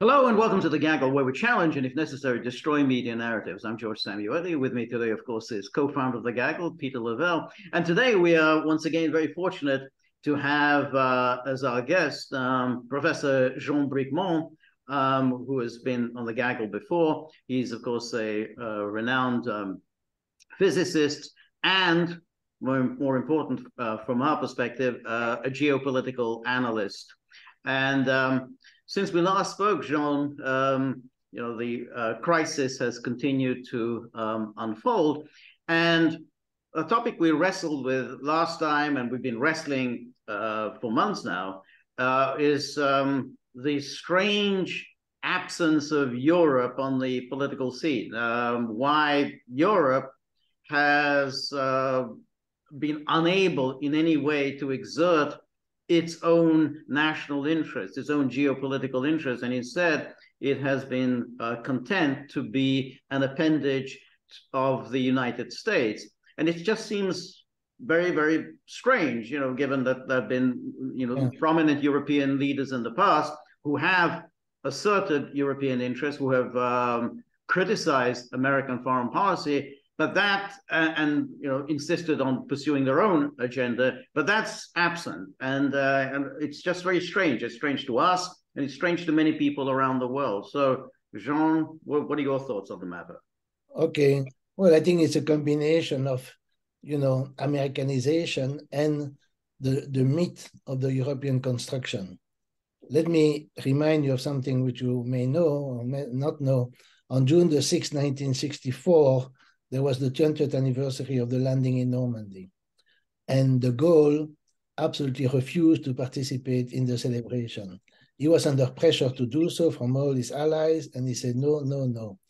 Hello and welcome to the Gaggle, where we challenge and, if necessary, destroy media narratives. I'm George Szamuely. With me today, of course, is co-founder of the Gaggle, Peter Lavelle. And today we are once again very fortunate to have uh, as our guest um, Professor Jean Bricmont, um, who has been on the Gaggle before. He's, of course, a, a renowned um, physicist and, more, more important uh, from our perspective, uh, a geopolitical analyst. And um, since we last spoke, Jean, um, you know, the uh, crisis has continued to um, unfold. And a topic we wrestled with last time, and we've been wrestling uh, for months now, uh, is um, the strange absence of Europe on the political scene. Um, why Europe has uh, been unable in any way to exert its own national interest, its own geopolitical interest, and instead it has been uh, content to be an appendage of the United States. And it just seems very, very strange, you know, given that there have been, you know, yeah. prominent European leaders in the past who have asserted European interests, who have um, criticized American foreign policy, but that uh, and you know insisted on pursuing their own agenda but that's absent. And uh, and it's just very strange. It's strange to us and it's strange to many people around the world. So jean what, what are your thoughts on the matter? Okay. Well i think it's a combination of you know americanization and the the myth of the european construction. Let me remind you of something which you may know or may not know. On june the 6th 1964 there was the 20th anniversary of the landing in Normandy. And de Gaulle absolutely refused to participate in the celebration. He was under pressure to do so from all his allies, and he said, no, no, no.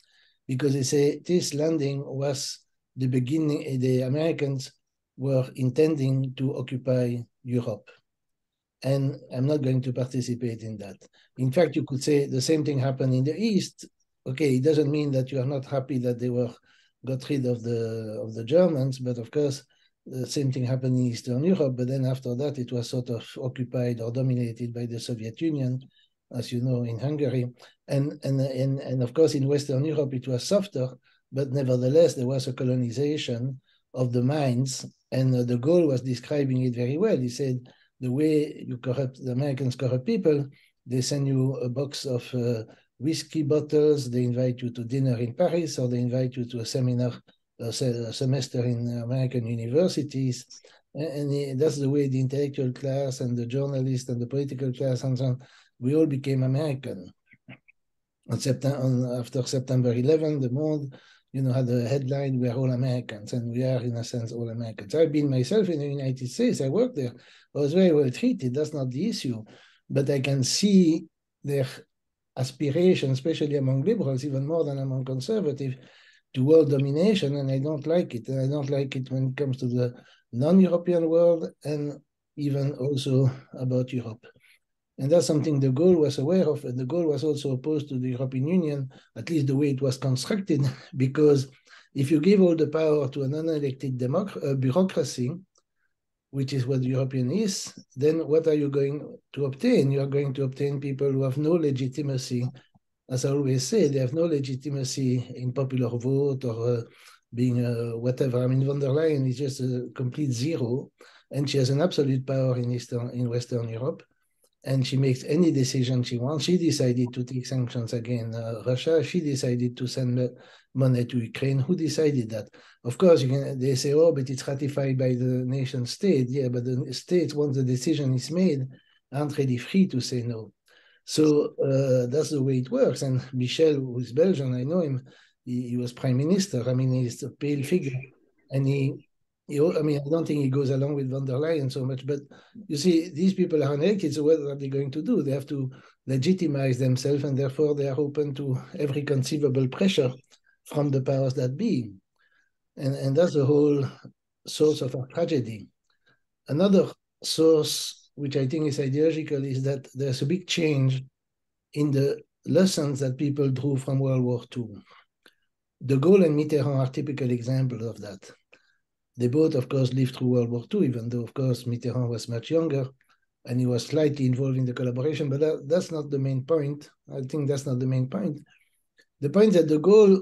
Because he said this landing was the beginning, the Americans were intending to occupy Europe. And I'm not going to participate in that. In fact, you could say the same thing happened in the East. Okay, it doesn't mean that you are not happy that they were got rid of the of the Germans, but of course the same thing happened in Eastern Europe. But then after that, it was sort of occupied or dominated by the Soviet Union, as you know, in Hungary, and and and and of course in Western Europe it was softer, but nevertheless there was a colonization of the minds, and uh, de Gaulle was describing it very well. He said the way you corrupt the Americans corrupt people, they send you a box of uh, whiskey bottles, they invite you to dinner in Paris, or they invite you to a seminar, a, se- a semester in American universities. And, that's the way the intellectual class and the journalist and the political class and so on, we all became American. On September, after September 11, the Monde, you know, had a headline, we are all Americans, and we are, in a sense, all Americans. I've been myself in the United States, I worked there, I was very well treated, that's not the issue. But I can see their aspiration, especially among liberals, even more than among conservatives, to world domination, and I don't like it. And I don't like it when it comes to the non-European world and even also about Europe. And that's something de Gaulle was aware of, and de Gaulle was also opposed to the European Union, at least the way it was constructed, because if you give all the power to an unelected democ- uh, bureaucracy, which is what European is, then what are you going to obtain? You are going to obtain people who have no legitimacy. As I always say, they have no legitimacy in popular vote or uh, being uh, whatever. I mean, von der Leyen is just a complete zero, and she has an absolute power in Eastern, in Western Europe and she makes any decision she wants. She decided to take sanctions against uh, Russia. She decided to send money to Ukraine. Who decided that? Of course, you can. They say, "Oh, but it's ratified by the nation state." Yeah, but the states, once the decision is made, aren't really free to say no. So uh, that's the way it works. And Michel, who is Belgian, I know him. He, he was prime minister. I mean, he's a pale figure, and he I mean, I don't think he goes along with von der Leyen so much, but you see, these people are unelected, so what are they going to do? They have to legitimize themselves, and therefore they are open to every conceivable pressure from the powers that be. And, and that's the whole source of our tragedy. Another source, which I think is ideological, is that there's a big change in the lessons that people drew from World War II. De Gaulle and Mitterrand are typical examples of that they both, of course, lived through World War II, even though, of course, Mitterrand was much younger. and he was slightly involved in the collaboration, but that, that's not the main point. I think that's not the main point. The point that de Gaulle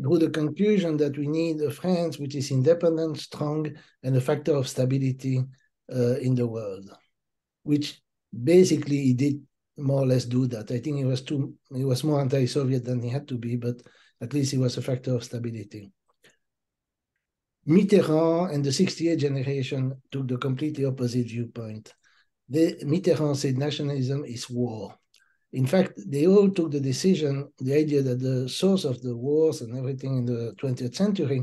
drew the conclusion that we need a France which is independent, strong, and a factor of stability uh, in the world, which basically he did more or less do that. I think he was too he was more anti-Soviet than he had to be, but at least he was a factor of stability. Mitterrand and the 68 generation took the completely opposite viewpoint. The, Mitterrand said nationalism is war. In fact, they all took the decision, the idea that the source of the wars and everything in the 20th century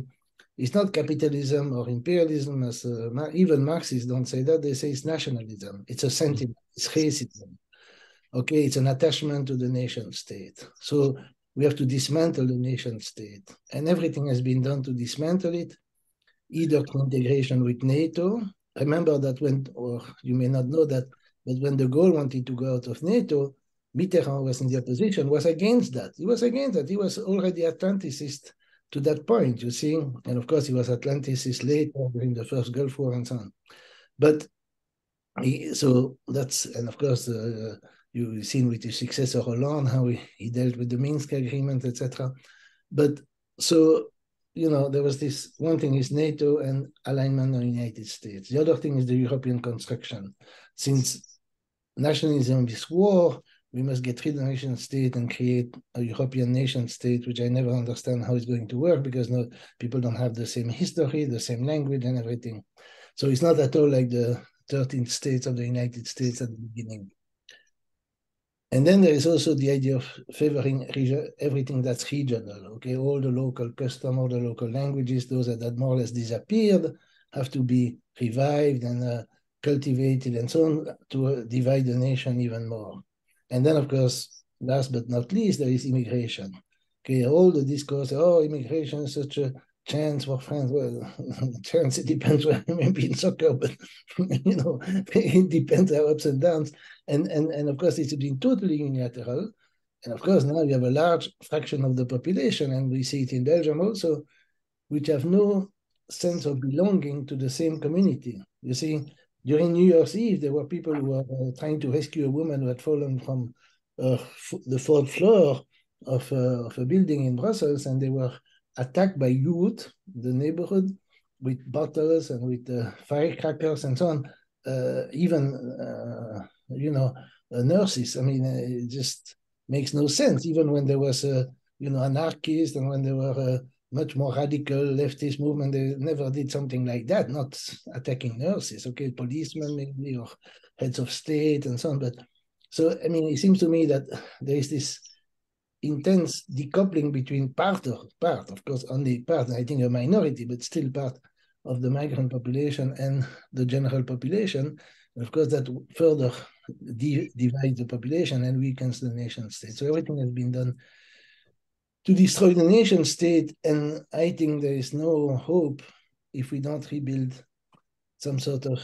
is not capitalism or imperialism, as uh, even Marxists don't say that. They say it's nationalism. It's a sentiment. It's racism. Okay, it's an attachment to the nation state. So we have to dismantle the nation state, and everything has been done to dismantle it, either integration with NATO. Remember that when, or you may not know that, but when de Gaulle wanted to go out of NATO, Mitterrand was in the opposition, was against that. He was against that. He was already Atlanticist to that point, you see. And of course, he was Atlanticist later during the first Gulf War and so on. But he, so that's, and of course, uh, you've seen with his successor Hollande how he, he dealt with the Minsk agreement, etc. But so, you know, there was this one thing is NATO and alignment on the United States. The other thing is the European construction. Since nationalism is war, we must get rid of the nation state and create a European nation state, which I never understand how it's going to work because no people don't have the same history, the same language, and everything. So it's not at all like the 13 states of the United States at the beginning. And then there is also the idea of favoring everything that's regional. Okay, all the local custom, all the local languages, those that had more or less disappeared, have to be revived and uh, cultivated and so on to uh, divide the nation even more. And then, of course, last but not least, there is immigration. Okay, all the discourse, oh, immigration is such a chance for France. Well, chance, it depends where maybe in soccer, but, you know, it depends how ups and downs. And, and, and of course, it's been totally unilateral. And of course, now we have a large fraction of the population, and we see it in Belgium also, which have no sense of belonging to the same community. You see, during New Year's Eve, there were people who were uh, trying to rescue a woman who had fallen from uh, the fourth floor of, uh, of a building in Brussels, and they were attacked by youth, the neighborhood, with bottles and with uh, firecrackers and so on. Uh, even, uh, you know, nurses. I mean, it just makes no sense. Even when there was a, you know, anarchist and when there were much more radical leftist movement, they never did something like that, not attacking nurses, okay, policemen maybe, or heads of state and so on. But so, I mean, it seems to me that there is this intense decoupling between part of part, of course, only part, I think a minority, but still part of the migrant population and the general population. Of course, that further divides the population and weakens the nation state. So everything has been done to destroy the nation state. And I think there is no hope if we don't rebuild some sort of,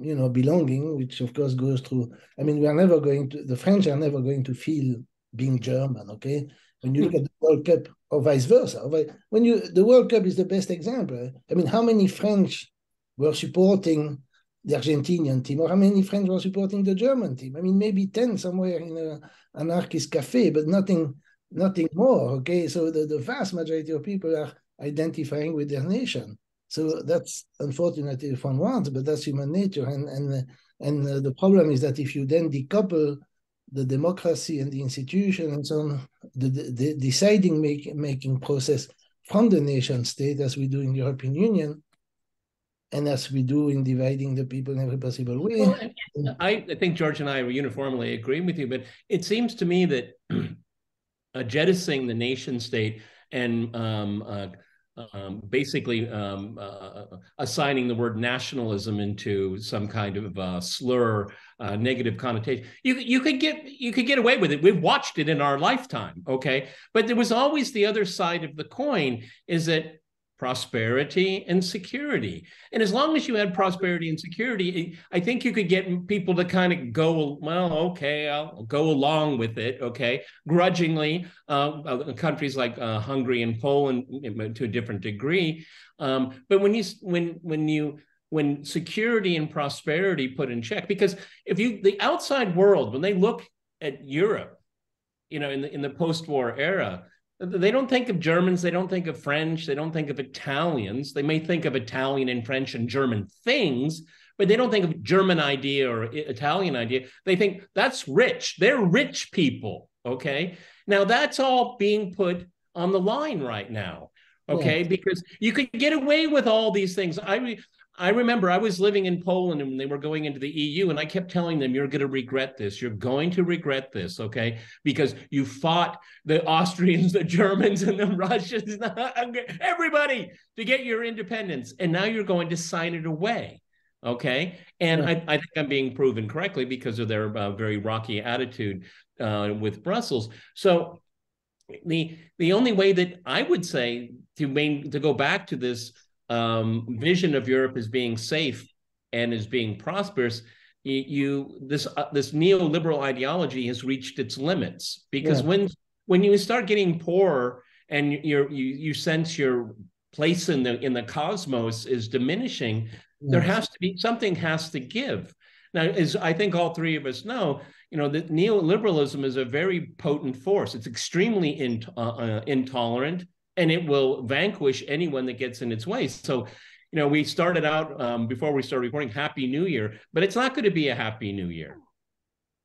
you know, belonging, which of course goes through. I mean, we are never going to, the French are never going to feel being German, okay? When you look at the World Cup or vice versa, when you, the World Cup is the best example. I mean, how many French were supporting the Argentinian team, or how many French were supporting the German team? I mean, maybe 10 somewhere in an anarchist cafe, but nothing nothing more. Okay, so the, the vast majority of people are identifying with their nation. So that's unfortunately if one wants, but that's human nature. And and and uh, the problem is that if you then decouple the democracy and the institution and so on, the, the, deciding make, making process from the nation state, as we do in the European Union, and as we do in dividing the people in every possible way. Well, I, I think George and I uniformly agree with you, but it seems to me that uh, jettisoning the nation state and um, uh, um, basically um, uh, assigning the word nationalism into some kind of uh, slur, uh, negative connotation. You you could get you could get away with it. We've watched it in our lifetime, okay. But there was always the other side of the coin: is that prosperity and security. And as long as you had prosperity and security, I think you could get people to kind of go, well, okay, I'll go along with it, okay, grudgingly. Uh, uh countries like uh, Hungary and Poland to a different degree. Um, but when you when when you when security and prosperity put in check. Because if you the outside world, when they look at Europe, you know, in the in the post-war era, they don't think of Germans, they don't think of French, they don't think of Italians. They may think of Italian and French and German things, but they don't think of German idea or Italian idea. They think that's rich. They're rich people. Okay. Now that's all being put on the line right now. Okay. Because you could get away with all these things. I I remember I was living in Poland and they were going into the EU, and I kept telling them, You're going to regret this. You're going to regret this, okay? Because you fought the Austrians, the Germans, and the Russians, everybody to get your independence. And now you're going to sign it away, okay? And I, I, think I'm being proven correctly because of their uh, very rocky attitude uh, with Brussels. So the the only way that I would say to main to go back to this um, vision of Europe as being safe and as being prosperous, you, you this uh, this neoliberal ideology has reached its limits because yeah. when when you start getting poor and you you sense your place in the in the cosmos is diminishing, yes. there has to be something has to give. Now, as I think all three of us know, you know, that neoliberalism is a very potent force. It's extremely in, uh, uh, intolerant and it will vanquish anyone that gets in its way. So, you know, we started out um, before we started recording Happy New Year, but it's not going to be a Happy New Year.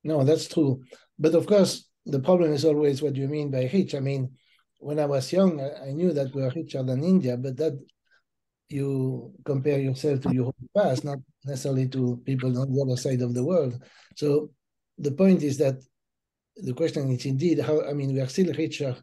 No, that's true. But of course, the problem is always what you mean by rich. I mean, when I was young, I, I knew that we are richer than India, but that you compare yourself to your past, not necessarily to people on the other side of the world. So the point is that the question is indeed how, I mean, we are still richer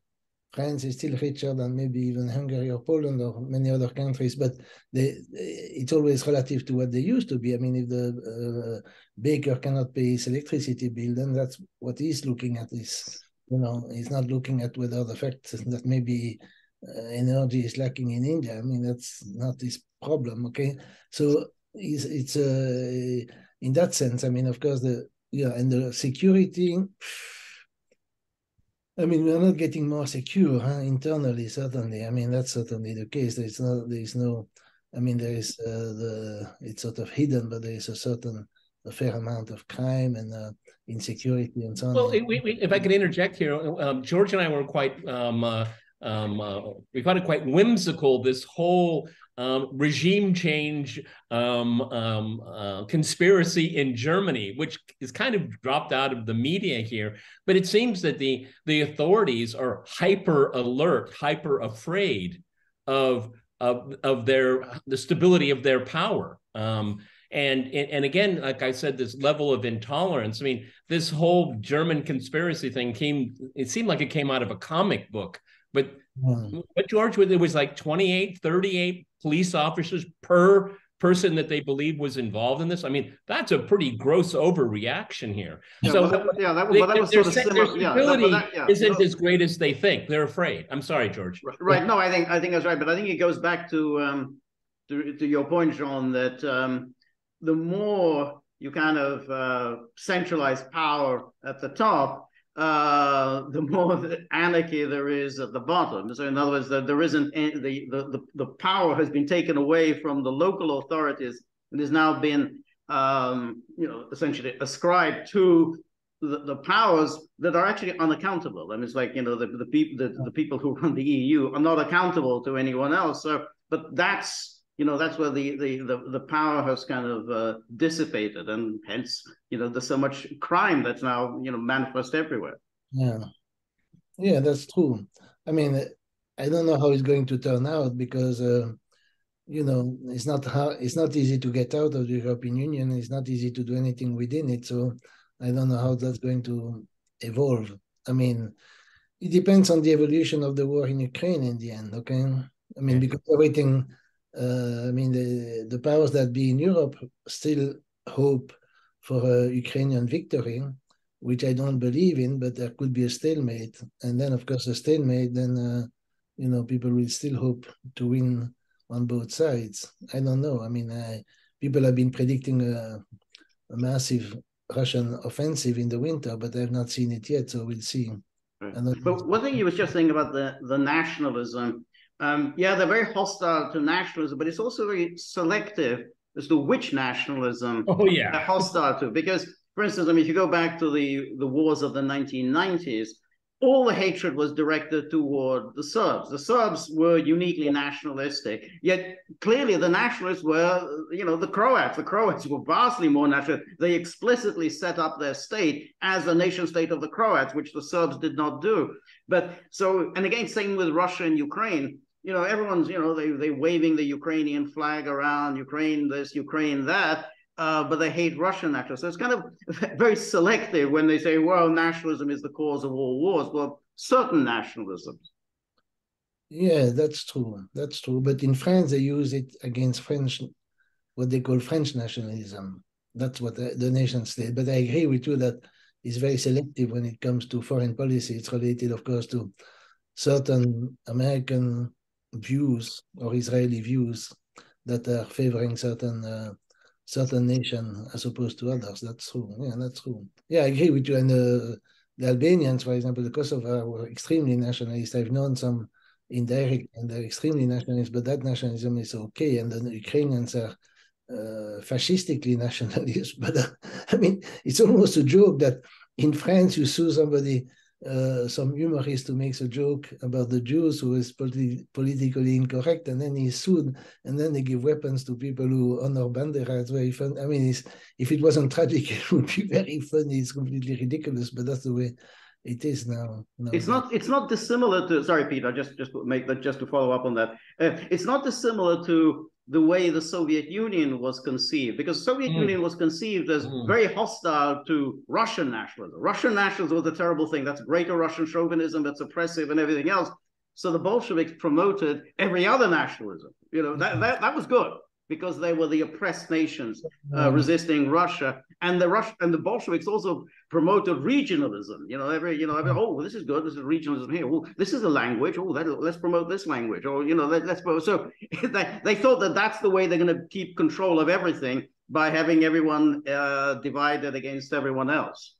France is still richer than maybe even Hungary or Poland or many other countries, but they, it's always relative to what they used to be. I mean, if the uh, baker cannot pay his electricity bill, then that's what he's looking at. Is you know, he's not looking at whether the fact that maybe uh, energy is lacking in India. I mean, that's not his problem. Okay, so it's it's uh, in that sense. I mean, of course, the yeah, and the security. I mean, we're not getting more secure huh? internally. Certainly, I mean that's certainly the case. There's no, there's no. I mean, there is uh, the it's sort of hidden, but there is a certain a fair amount of crime and uh, insecurity and so on. Well, we, we, if I could interject here, um, George and I were quite um, uh, um, uh, we found it quite whimsical. This whole um, regime change um, um, uh, conspiracy in Germany, which is kind of dropped out of the media here. But it seems that the the authorities are hyper alert, hyper afraid of of of their the stability of their power. Um, and, and again, like I said, this level of intolerance. I mean, this whole German conspiracy thing came. It seemed like it came out of a comic book. But mm. what George, it was like 28, 38 police officers per person that they believe was involved in this. I mean, that's a pretty gross overreaction here. Yeah, so well, yeah, that, well, that was sort of similar. Yeah, that, yeah, isn't no. as great as they think. They're afraid. I'm sorry, George. Right. right. No, I think I think that's right. But I think it goes back to um, to, to your point, John, that um, the more you kind of uh, centralize power at the top, uh, the more anarchy there is at the bottom. So in other words, there isn't the, the, the power has been taken away from the local authorities and has now been, um, you know, essentially ascribed to the, the powers that are actually unaccountable. I mean, it's like, you know, the, the, people, the, the people who run the EU are not accountable to anyone else. So, but that's you know that's where the the the, the power has kind of uh, dissipated and hence you know there's so much crime that's now you know manifest everywhere. Yeah. Yeah that's true. I mean i don't know how it's going to turn out because uh, you know it's not how it's not easy to get out of the european union. It's not easy to do anything within it. So i don't know how that's going to evolve. I mean it depends on the evolution of the war in ukraine in the end okay? I mean because everything uh, I mean, the, the powers that be in Europe still hope for a Ukrainian victory, which I don't believe in, but there could be a stalemate. And then, of course, a stalemate, then, uh, you know, people will still hope to win on both sides. I don't know. I mean, I, people have been predicting a, a, massive Russian offensive in the winter, but I've not seen it yet, so we'll see. Right. But one thing you were just saying about the, the nationalism um, yeah, they're very hostile to nationalism, but it's also very selective as to which nationalism oh, yeah. they're hostile to. Because, for instance, I mean, if you go back to the, the wars of the 1990s, all the hatred was directed toward the Serbs. The Serbs were uniquely nationalistic, yet clearly the nationalists were, you know, the Croats. The Croats were vastly more national. They explicitly set up their state as a nation state of the Croats, which the Serbs did not do. But so, and again, same with Russia and Ukraine. You know, everyone's, you know, they they waving the Ukrainian flag around, Ukraine this, Ukraine that uh, but they hate Russian nationalism. So it's kind of very selective when they say, well, nationalism is the cause of all wars. Well, certain nationalisms. Yeah, that's true. That's true. But in France, they use it against French, what they call French nationalism. That's what the, the nation state. But I agree with you that it's very selective when it comes to foreign policy. It's related, of course, to certain American views or Israeli views that are favoring certain uh, certain nation as opposed to others. That's true. Yeah, that's true. Yeah, I agree with you. And uh, the Albanians, for example, the Kosovo were extremely nationalist. I've known some indirect and they're extremely nationalist, but that nationalism is okay. And the Ukrainians are uh, fascistically nationalist. But uh, I mean, it's almost a joke that in France you sue somebody uh, some humorist who makes a joke about the Jews who is politi- politically incorrect, and then he's sued, and then they give weapons to people who honor Bandera. It's very fun. I mean, if it wasn't tragic, it would be very funny. It's completely ridiculous, but that's the way it is now. No. It's not. It's not dissimilar to. Sorry, Peter. Just just make that. Just to follow up on that. Uh, it's not dissimilar to the way the Soviet Union was conceived, because Soviet mm. Union was conceived as mm. very hostile to Russian nationalism. Russian nationalism was a terrible thing. That's greater Russian chauvinism. That's oppressive and everything else. So the Bolsheviks promoted every other nationalism. You know that that, that was good because they were the oppressed nations uh, resisting Russia, and the Rush and the Bolsheviks also promoted regionalism. You know, every you know, every, oh, this is good. This is regionalism here. Oh, this is a language. Oh, that, let's promote this language. Or you know, let, us promote. So they, they thought that that's the way they're going to keep control of everything by having everyone uh, divided against everyone else.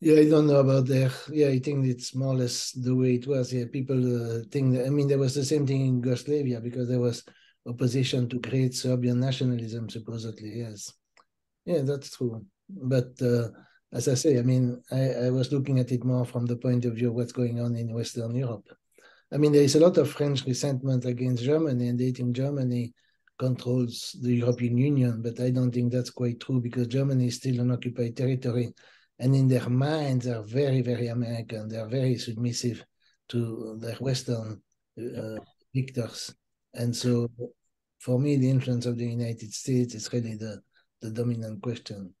Yeah, I don't know about that. Yeah, I think it's more or less the way it was. Yeah, people uh, think. That, I mean, there was the same thing in Yugoslavia because there was opposition to great Serbian nationalism, supposedly. Yes, yeah, that's true. But uh, as I say, I mean, I, I, was looking at it more from the point of view of what's going on in Western Europe. I mean, there is a lot of French resentment against Germany, and think Germany controls the European Union, but I don't think that's quite true because Germany is still an occupied territory, and in their minds, they're very, very American. They're very submissive to their Western uh, victors and so for me, the influence of the United States is really the, the dominant question.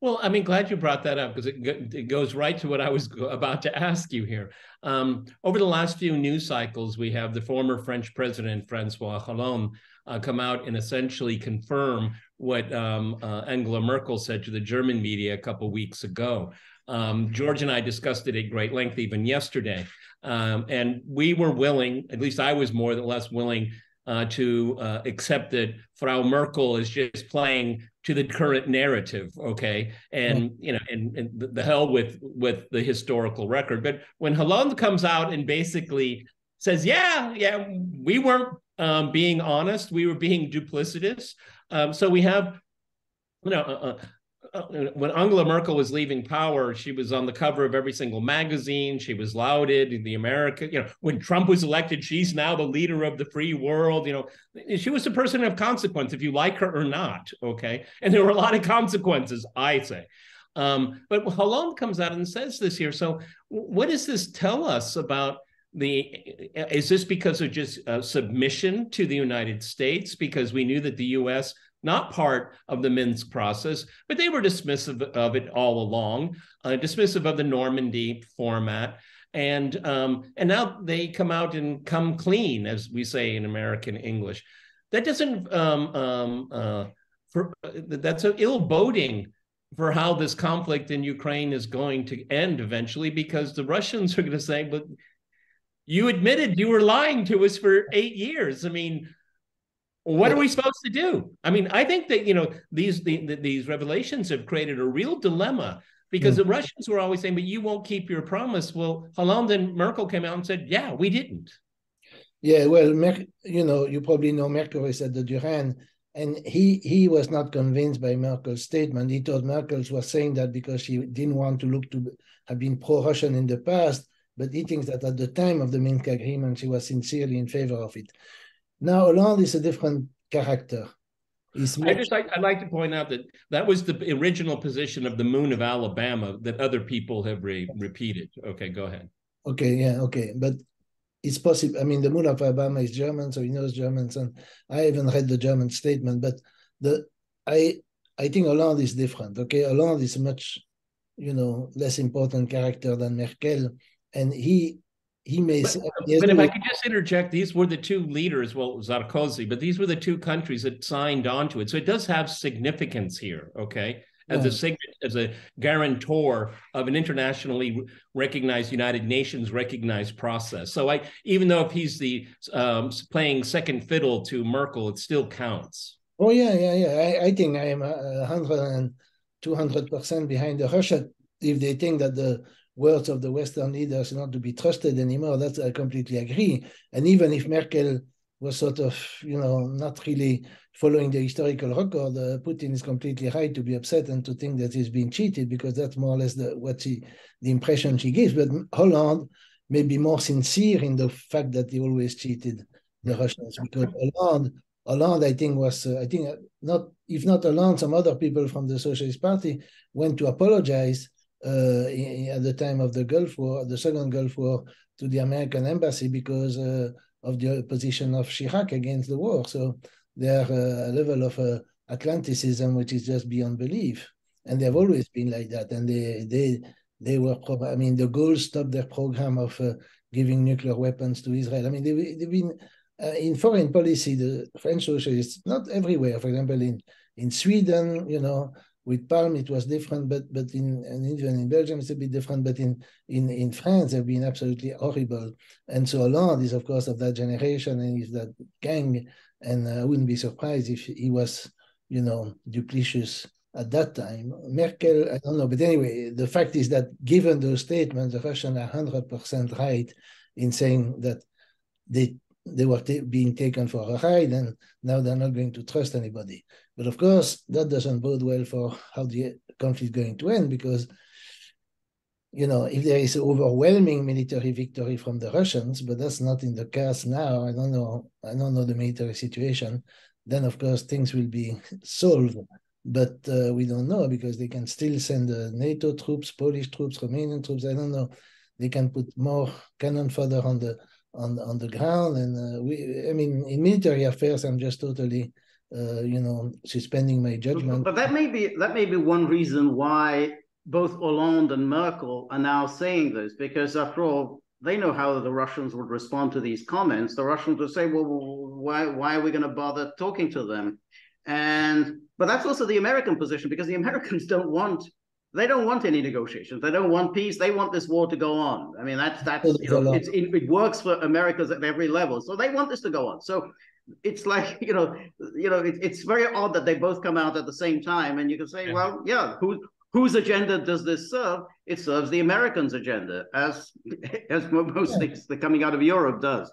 Well, I mean, glad you brought that up because it, it goes right to what I was about to ask you here. Um, over the last few news cycles, we have the former French president, Francois Hollande, uh, come out and essentially confirm what um, uh, Angela Merkel said to the German media a couple weeks ago. Um, George and I discussed it at great length even yesterday. Um, and we were willing, at least I was more than less willing, uh, to uh, accept that Frau Merkel is just playing to the current narrative, okay, and you know, and, and the hell with with the historical record. But when Hollande comes out and basically says, "Yeah, yeah, we weren't um, being honest, we were being duplicitous," um, so we have, you know, uh, uh uh, when Angela Merkel was leaving power, she was on the cover of every single magazine. She was lauded in the America. You know, when Trump was elected, she's now the leader of the free world. You know, she was a person of consequence, if you like her or not. Okay, and there were a lot of consequences, I say. Um, but Hollande comes out and says this here. So, what does this tell us about? the is this because of just uh, submission to the United States because we knew that the U.S not part of the Minsk process, but they were dismissive of it all along, uh, dismissive of the Normandy format. And, um, and now they come out and come clean, as we say in American English. That doesn't, um, um, uh, for, uh, that's an ill boding for how this conflict in Ukraine is going to end eventually, because the Russians are going to say, but you admitted you were lying to us for eight years. I mean, what are we supposed to do? I mean, I think that you know these the, the, these revelations have created a real dilemma because mm-hmm. the Russians were always saying, "But you won't keep your promise." Well, Hollande and Merkel came out and said, "Yeah, we didn't." Yeah, well, Mer- you know, you probably know Mercouris at the Duran, and he he was not convinced by Merkel's statement. He thought Merkel was saying that because she didn't want to look to have been pro-Russian in the past, but he thinks that at the time of the Minsk agreement, she was sincerely in favor of it. Now, Hollande is a different character. I just like, I'd like to point out that that was the original position of the Moon of Alabama that other people have re repeated. Okay, go ahead. Okay, yeah, okay, but it's possible. I mean, the Moon of Alabama is German, so he knows Germans, and I haven't read the German statement, but the I I think Hollande is different. Okay, Hollande is much you know less important character than Merkel, and he he may. But, but if I could just interject, these were the two leaders. Well, it was Sarkozy, but these were the two countries that signed on to it. So it does have significance here. Okay, as yeah. a sign, as a guarantor of an internationally recognized United Nations recognized process. So I, even though if he's the um, playing second fiddle to Merkel, it still counts. Oh yeah, yeah, yeah. I, I think I am a hundred and two hundred percent behind the Russia if they think that the words of the Western leaders not to be trusted anymore. That's I completely agree. And even if Merkel was sort of, you know, not really following the historical record, uh, Putin is completely right to be upset and to think that he's been cheated because that's more or less the what she, the impression she gives. But Hollande may be more sincere in the fact that he always cheated the Russians because Hollande, Hollande, I think was, uh, I think uh, not, if not Hollande, some other people from the Socialist Party went to apologize uh, at the time of the Gulf War, the second Gulf War, to the American embassy because uh, of the position of Chirac against the war. So they're uh, a level of Atlanticism which is just beyond belief, and they've always been like that. And they they they were, I mean, de Gaulle stopped their program of giving nuclear weapons to Israel. I mean, they, they've been uh, in foreign policy, the French socialists, not everywhere, for example, in, in Sweden, you know, with Palme, it was different, but but in and even in Belgium, it's a bit different. But in in in France, they've been absolutely horrible. And so Hollande is, of course, of that generation and is that gang. And uh, I wouldn't be surprised if he was, you know, duplicitous at that time. Merkel, I don't know. But anyway, the fact is that given those statements, the Russians are 100% right in saying that they they were being taken for a ride and now they're not going to trust anybody. But of course, that doesn't bode well for how the conflict is going to end because, you know, if there is an overwhelming military victory from the Russians, but that's not in the cards now, I don't know, I don't know the military situation, then of course things will be solved. But uh, we don't know because they can still send uh, NATO troops, Polish troops, Romanian troops, I don't know. They can put more cannon fodder on the on on the ground. And uh, we, I mean, in military affairs, I'm just totally, uh, you know, suspending my judgment. But that may be that may be one reason why both Hollande and Merkel are now saying this, because after all, they know how the Russians would respond to these comments. The Russians would say, "Well, why why are we going to bother talking to them?" And but that's also the American position because the Americans don't want they don't want any negotiations. They don't want peace. They want this war to go on. I mean, that's that's you know, it's, it, it works for Americans at every level. So they want this to go on. So it's like you know, you know, it, it's very odd that they both come out at the same time, and you can say, yeah. well, yeah, who whose agenda does this serve? It serves the Americans' agenda, as as most yeah. things that coming out of Europe does.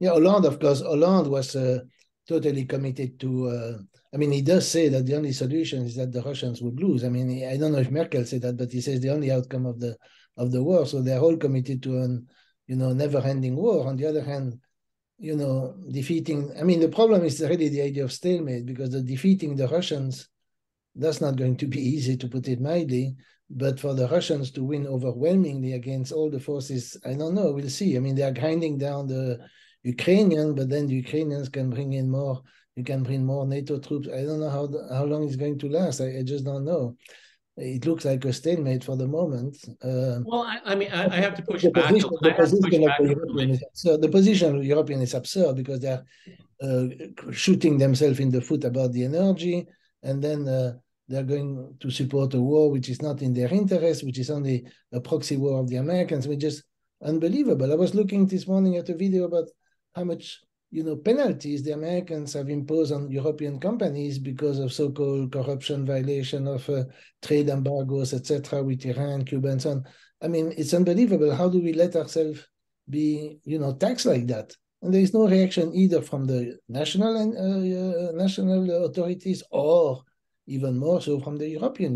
Yeah, Hollande, of course, Hollande was uh, totally committed to. Uh, I mean, he does say that the only solution is that the Russians would lose. I mean, I don't know if Merkel said that, but he says the only outcome of the of the war. So they're all committed to an, you know, never-ending war. On the other hand, you know, defeating. I mean, the problem is really the idea of stalemate because the defeating the Russians, that's not going to be easy to put it mildly. But for the Russians to win overwhelmingly against all the forces, I don't know. We'll see. I mean, they are grinding down the Ukrainian, but then the Ukrainians can bring in more you can bring more NATO troops. I don't know how how long it's going to last. I, I, just don't know. It looks like a stalemate for the moment. Uh, well, I, I, mean, I, I, have to push back. Position, the, position of the, European is absurd. the position of the European is absurd because they're uh, shooting themselves in the foot about the energy, and then uh, they're going to support a war which is not in their interest, which is only a proxy war of the Americans, which is unbelievable. I was looking this morning at a video about how much you know, penalties the Americans have imposed on European companies because of so-called corruption violation of uh, trade embargoes, etc., with Iran, Cuba, and so on. I mean, it's unbelievable. How do we let ourselves be, you know, taxed like that? and there is no reaction either from the national and uh, uh, national authorities or even more so from the European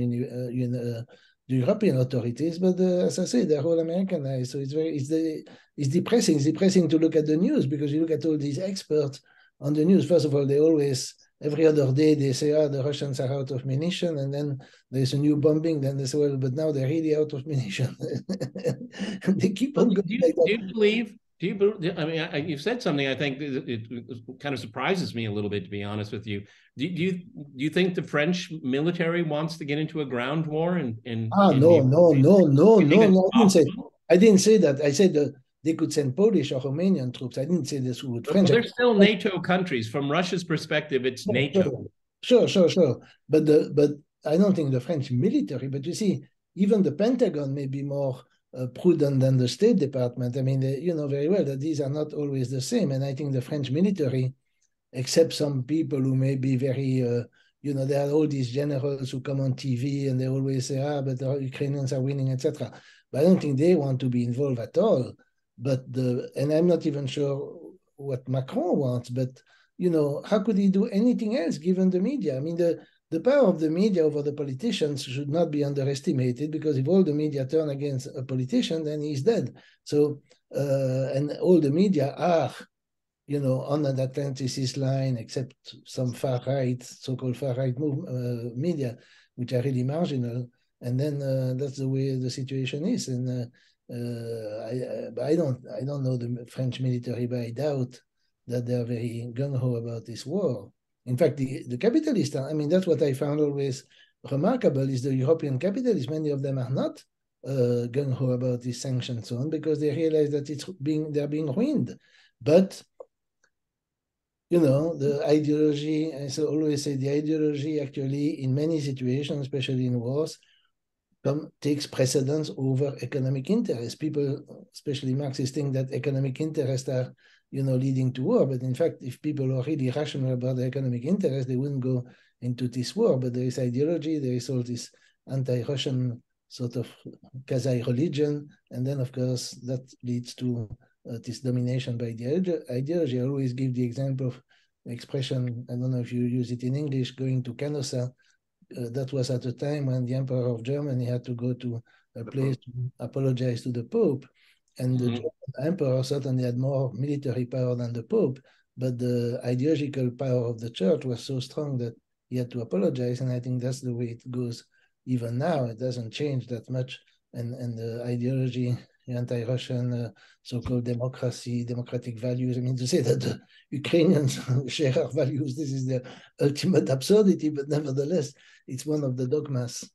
uh, the European authorities. But uh, as I say, they're all Americanized, so it's very it's the it's depressing. It's depressing to look at the news because you look at all these experts on the news. First of all, they always every other day they say, "Ah, oh, the Russians are out of munition," and then there's a new bombing. Then they say, "Well, but now they're really out of munition." they keep on going. Do you, like do you believe? Do you? I mean, I, you've said something. I think it, it, kind of surprises me a little bit, to be honest with you. Do, do, you do you think the French military wants to get into a ground war? And and ah, no, no, no, no, no, no. I didn't say. I didn't say that. I said that they could send Polish or Romanian troops. I didn't say this would French. Well, they're still NATO countries. From Russia's perspective, it's NATO. Sure, sure, sure. But the but I don't think the French military. But you see, even the Pentagon may be more uh, prudent than the State Department. I mean, they, you know very well that these are not always the same. And I think the French military, except some people who may be very, uh, you know, there are all these generals who come on TV and they always say, ah, but the Ukrainians are winning, etc. But I don't think they want to be involved at all. But the, and I'm not even sure what Macron wants, but you know, how could he do anything else given the media? I mean, the the power of the media over the politicians should not be underestimated because if all the media turn against a politician, then he's dead. So, uh, and all the media are, you know, on an Atlanticist line, except some far right, so-called far right uh, media, which are really marginal. And then uh, that's the way the situation is. And uh, uh, I, I don't, I don't know the French military, but I doubt that they are very gung ho about this war. In fact, the, the capitalists, I mean, that's what I found always remarkable is the European capitalists, many of them are not uh, gung-ho about this so on because they realize that it's being they're being ruined. But you know, the ideology, I always say the ideology actually in many situations, especially in wars, come, takes precedence over economic interest. People, especially Marxists, think that economic interests are you know, leading to war. But in fact, if people are really rational about their economic interest, they wouldn't go into this war. But there is ideology, there is all this anti-Russian sort of quasi-religion, and then of course that leads to uh, this domination by the ideology. I always give the example of expression. I don't know if you use it in English. Going to Canossa, uh, that was at a time when the Emperor of Germany had to go to a place to apologize to the Pope and mm-hmm. the emperor certainly had more military power than the Pope, but the ideological power of the church was so strong that he had to apologize. And I think that's the way it goes even now. It doesn't change that much. And, and the ideology, the anti-Russian uh, so-called democracy, democratic values. I mean, to say that the Ukrainians share our values, this is the ultimate absurdity, but nevertheless, it's one of the dogmas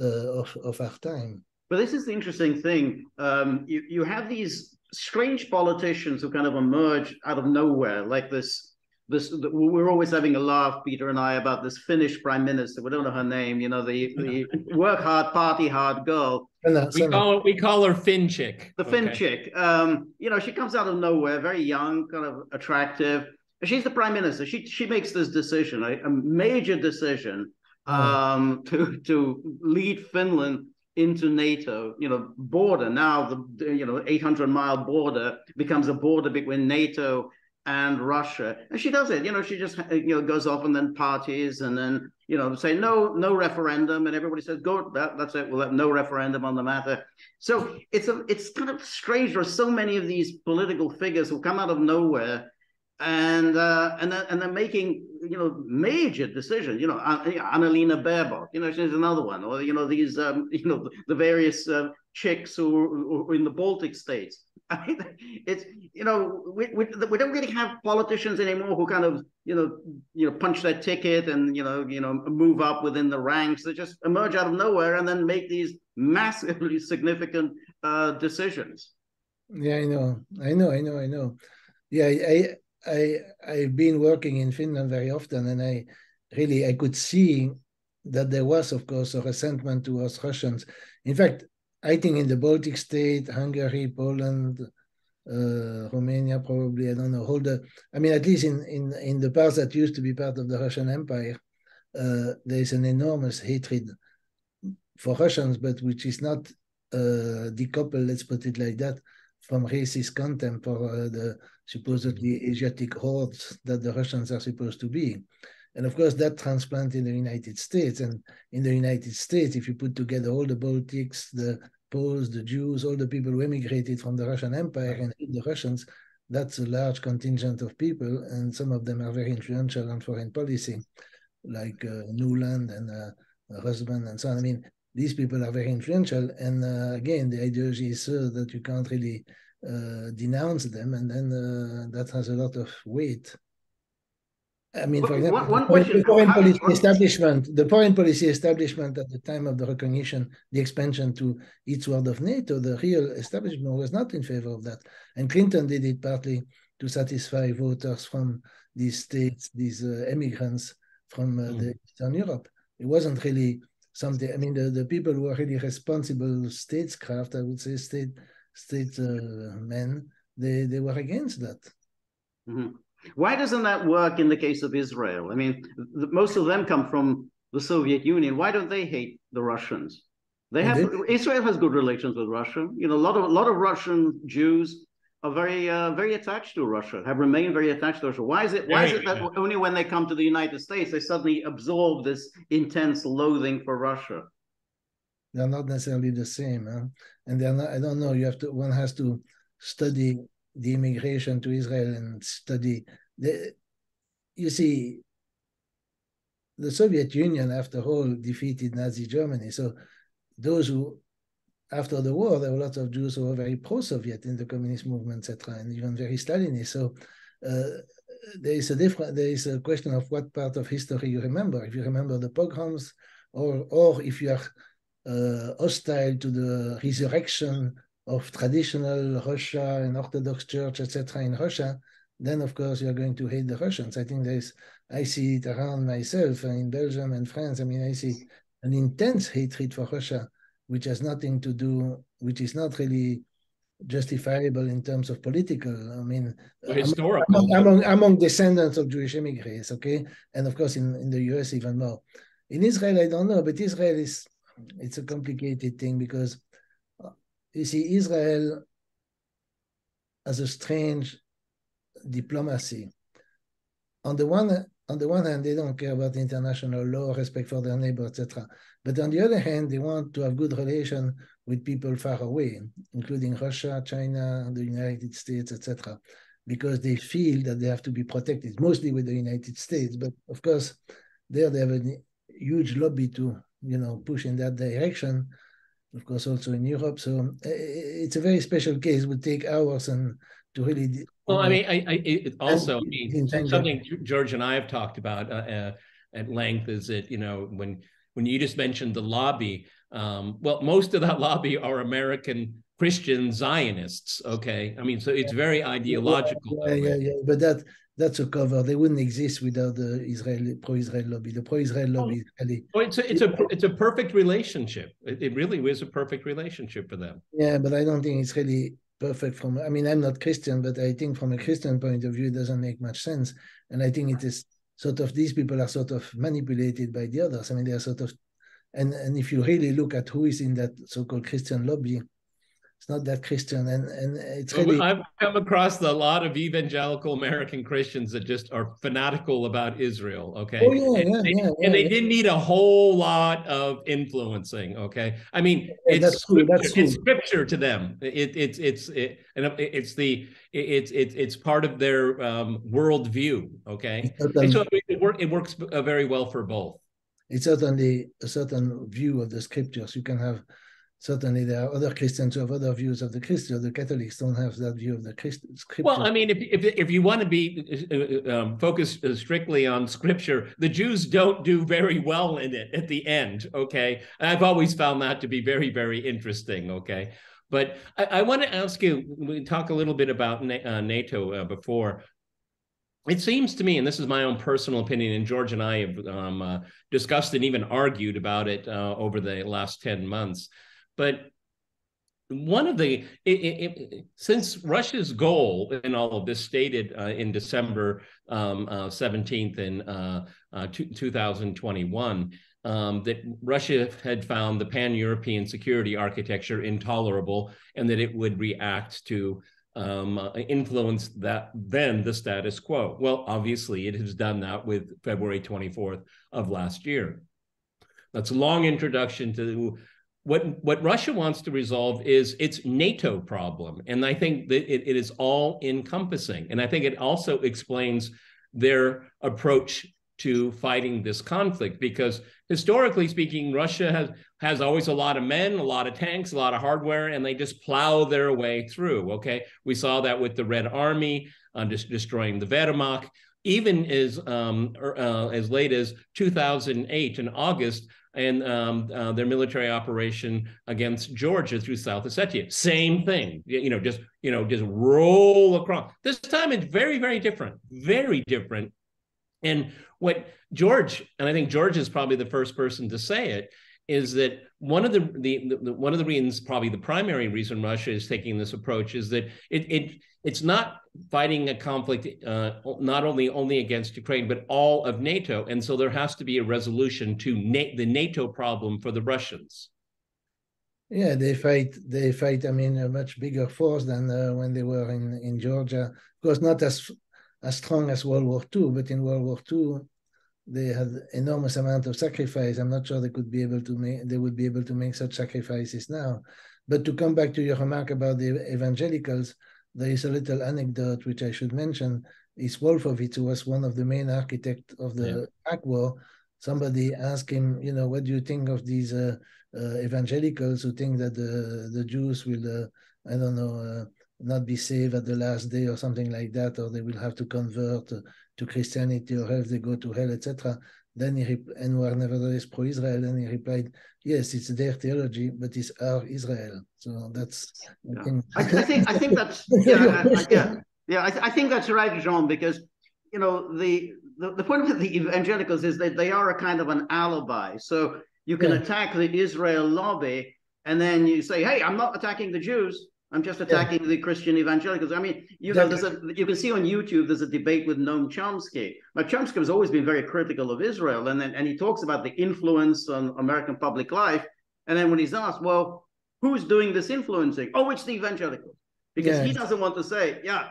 uh, of, of our time. But this is the interesting thing. Um, you, you have these strange politicians who kind of emerge out of nowhere, like this. This we're always having a laugh, Peter and I, about this Finnish prime minister. We don't know her name. You know, the the work hard, party hard girl. We call we call her Finchick. The okay. Finchick. Um, you know, she comes out of nowhere, very young, kind of attractive. She's the prime minister. She she makes this decision, a, a major decision, oh. um, to to lead Finland into NATO, you know, border. Now the you know 800 mile border becomes a border between NATO and Russia, and she does it. You know, she just you know goes off and then parties and then you know say no no referendum, and everybody says go that, that's it. We'll have no referendum on the matter. So it's a it's kind of strange. There's so many of these political figures who come out of nowhere and uh, and then and then making you know major decisions. You know, Annalena Baerbock. You know, she's another one, or you know these um, you know the various uh, chicks who, are in the Baltic states. I mean, it's you know we, we we don't really have politicians anymore who kind of you know you know punch their ticket and you know you know move up within the ranks. They just emerge out of nowhere and then make these massively significant uh, decisions. Yeah, I know, I know, I know, I know. Yeah, I I I've been working in Finland very often, and I really I could see that there was, of course, a resentment towards Russians. In fact, I think in the Baltic state, Hungary, Poland, uh, Romania, probably I don't know. Hold the, I mean, at least in in in the parts that used to be part of the Russian Empire, uh, there is an enormous hatred for Russians, but which is not uh, decoupled. Let's put it like that from racist contempt for uh, the supposedly Asiatic hordes that the Russians are supposed to be. And of course, that transplant in the United States. And in the United States, if you put together all the Baltics, the Poles, the Jews, all the people who emigrated from the Russian Empire and the Russians, that's a large contingent of people. And some of them are very influential on foreign policy, like uh, Nuland and uh, Husband and so on. I mean, these people are very influential. And uh, again, the ideology is so that you can't really uh, denounce them. And then uh, that has a lot of weight. I mean, for example, one, one the, foreign policy establishment, the foreign policy establishment at the time of the recognition, the expansion to each world of NATO, the real establishment was not in favor of that. And Clinton did it partly to satisfy voters from these states, these uh, immigrants from uh, mm. the Eastern Europe. It wasn't really something. I mean, the, the people who are really responsible statescraft, I would say, state state uh, men, they they were against that. Mm-hmm. Why doesn't that work in the case of Israel? I mean, the, most of them come from the Soviet Union. Why don't they hate the Russians? They have Israel has good relations with Russia. You know, a lot of a lot of Russian Jews are very uh, very attached to Russia, have remained very attached to Russia. Why is it why is it that only when they come to the United States they suddenly absorb this intense loathing for Russia? They're not necessarily the same, huh? and they're not. I don't know. You have to. One has to study the immigration to Israel and study the, you see, the Soviet Union, after all, defeated Nazi Germany. So those who, after the war, there were lots of Jews who were very pro-Soviet in the communist movement, etc., and even very Stalinist. So uh, there is a different, there is a question of what part of history you remember. If you remember the pogroms, or or if you are uh, hostile to the resurrection of traditional Russia and Orthodox Church, etc., in Russia, then of course you're going to hate the Russians. I think there's, I see it around myself in Belgium and France. I mean, I see an intense hatred for Russia, which has nothing to do, which is not really justifiable in terms of political. I mean, historical among, among, among descendants of Jewish immigrants, okay, and of course in, in the U.S. even more. In Israel, I don't know, but Israel is it's a complicated thing because uh, you see Israel has a strange diplomacy. On the one on the one hand, they don't care about international law, respect for their neighbor, etc. But on the other hand, they want to have good relation with people far away, including Russia, China, the United States, etc., because they feel that they have to be protected, mostly with the United States. But of course, there they have a huge lobby to, you know, push in that direction. Of course, also in Europe. So eh, it's a very special case. It would take hours and to really. Well, I mean, I, I it also I mean, something George and I have talked about uh, uh, at length is that you know when when you just mentioned the lobby, um, well, most of that lobby are American Christian Zionists. Okay, I mean, so it's very ideological. Yeah, yeah, yeah. But that that's a cover. They wouldn't exist without the Israeli pro-Israel lobby. The pro-Israel lobby. Oh, oh it's a it's a it's a perfect relationship. It, it really is a perfect relationship for them. Yeah, but I don't think it's really perfect from i mean i'm not christian but i think from a christian point of view it doesn't make much sense. And i think it is sort of these people are sort of manipulated by the others. I mean they are sort of and and if you really look at who is in that so-called christian lobby it's not that Christian, and and it's really. I've come across a lot of evangelical American Christians that just are fanatical about Israel. Okay, oh, yeah, and, yeah, they, yeah, and they didn't need a whole lot of influencing. Okay, I mean it's that's scripture, That's it's scripture to them. It, it's it's it, and it's the it's it's it's part of their um, worldview. Okay, and so it, work, it works uh, very well for both. It's certainly a certain view of the scriptures. You can have certainly there are other Christians who have other views of the Christian. The Catholics don't have that view of the scripture. Well, I mean, if if, if you want to be uh, uh, um, focused uh, strictly on scripture, the Jews don't do very well in it at the end. Okay, I've always found that to be very very interesting. Okay. But I, I want to ask you, we talk a little bit about uh, NATO uh, before. It seems to me, and this is my own personal opinion, and George and I have um, uh, discussed and even argued about it over the last 10 months, but one of the it, it, since Russia's goal in all of this stated uh, in December um, uh, 17th in uh, uh 2021 um, that Russia had found the pan-European security architecture intolerable, and that it would react to um, uh, influence that then the status quo. Well, obviously, it has done that with February 24th of last year. That's a long introduction to what what Russia wants to resolve is its NATO problem, and I think that it, it is all encompassing, and I think it also explains their approach to fighting this conflict because historically speaking russia has has always a lot of men a lot of tanks a lot of hardware and they just plow their way through okay? We saw that with the red army uh, just destroying the wehrmacht. Even as um, er, uh, as late as 2008 in august and um, uh, their military operation against Georgia through South Ossetia. Same thing, you know, just you know, just roll across. This time it's very, very different, very different. And what George, and I think George is probably the first person to say it, is that one of the, the, the, one of the reasons, probably the primary reason Russia is taking this approach is that it it it's not fighting a conflict uh, not only only against Ukraine but all of NATO, and so there has to be a resolution to Na- the NATO problem for the Russians. Yeah, they fight. They fight. I mean, a much bigger force than uh, when they were in in Georgia. Of course, not as as strong as World War II, but in World War II, they had enormous amount of sacrifice. I'm not sure they could be able to make they would be able to make such sacrifices now. But to come back to your remark about the evangelicals, there is a little anecdote which I should mention. Is Wolfowitz, who was one of the main architects of the yeah. Iraq War, somebody asked him, you know, what do you think of these uh, uh, evangelicals who think that the the Jews will, uh, I don't know, uh, not be saved at the last day or something like that, or they will have to convert to Christianity or else they go to hell, etc. Then he and were nevertheless pro-Israel, and he replied, "Yes, it's their theology, but it's our Israel." So that's. Yeah. I, think, I, I, think I think that's yeah I, yeah yeah I, I think that's right, Jean, because you know the, the the point of the evangelicals is that they are a kind of an alibi. So you can yeah. attack the Israel lobby, and then you say, "Hey, I'm not attacking the Jews." I'm just attacking yeah. the Christian evangelicals. I mean, you know, there's a, you can see on YouTube there's a debate with Noam Chomsky. Now, Chomsky has always been very critical of Israel, and then and he talks about the influence on American public life. And then when he's asked, well, who's doing this influencing? Oh, it's the evangelicals, because yeah. he doesn't want to say, yeah,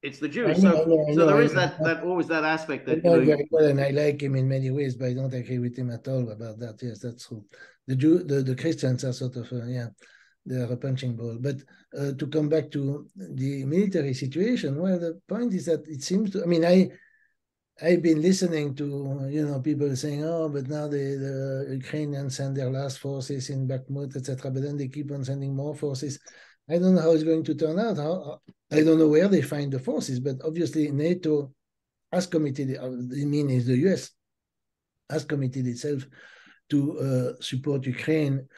it's the Jews. Know, so, know, so there is that that always that aspect that. I know, very well, and I like him in many ways, but I don't agree with him at all about that. Yes, that's true. The Jew, the, the Christians are sort of uh, yeah they are a punching ball. But uh, to come back to the military situation, well, the point is that it seems to. I mean, I I've been listening to you know people saying, oh, but now the, the Ukrainians send their last forces in Bakhmut, etc. But then they keep on sending more forces. I don't know how it's going to turn out. How, I don't know where they find the forces, but obviously NATO has committed. I mean, is the US has committed itself to uh, support Ukraine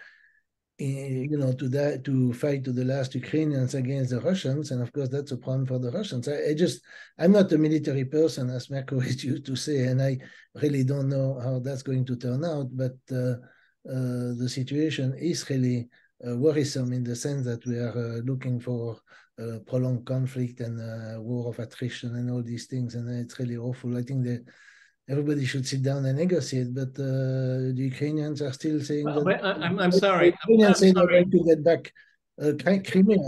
you know, to that to fight to the last Ukrainians against the Russians, and of course that's a problem for the Russians. I, I just I'm not a military person, as Mercouris used to say, and I really don't know how that's going to turn out. But uh, uh, the situation is really uh, worrisome in the sense that we are uh, looking for uh, prolonged conflict and uh, war of attrition and all these things, and it's really awful. I think that everybody should sit down and negotiate. But uh, the Ukrainians are still saying well, that. I'm, I'm sorry. Ukrainians say they're going to get back uh, Crimea.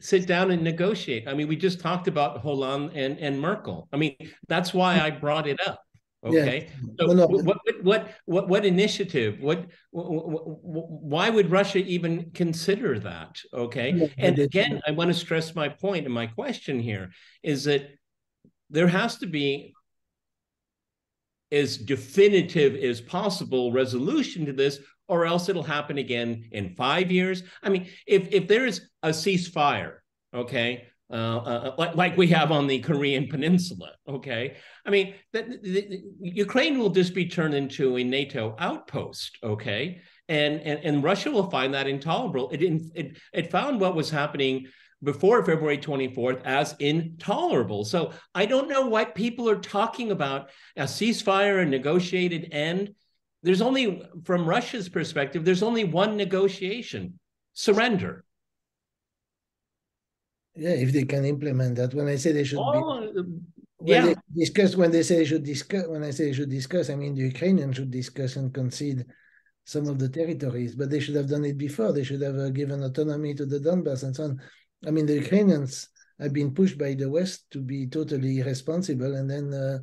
Sit down and negotiate. I mean, we just talked about Hollande and, and Merkel. I mean, that's why I brought it up. Okay. Yeah. So no, no. What, what, what, what initiative? What, why would Russia even consider that? Okay. No, and again, I want to stress my point and my question here is that there has to be as definitive as possible resolution to this, or else it'll happen again in five years. I mean, if if there is a ceasefire, okay, uh, uh, like, like we have on the Korean Peninsula, okay, I mean, that Ukraine will just be turned into a NATO outpost, okay, and and and Russia will find that intolerable. It it it found what was happening before February 24th as intolerable. So I don't know what people are talking about a ceasefire, a negotiated end. There's only, from Russia's perspective, there's only one negotiation surrender. Yeah, if they can implement that. When I say they should be when yeah. they discuss when they say they should discuss when I say they should discuss, I mean the Ukrainians should discuss and concede some of the territories, but they should have done it before. They should have uh, given autonomy to the Donbass and so on. I mean, the Ukrainians have been pushed by the West to be totally irresponsible, and then uh,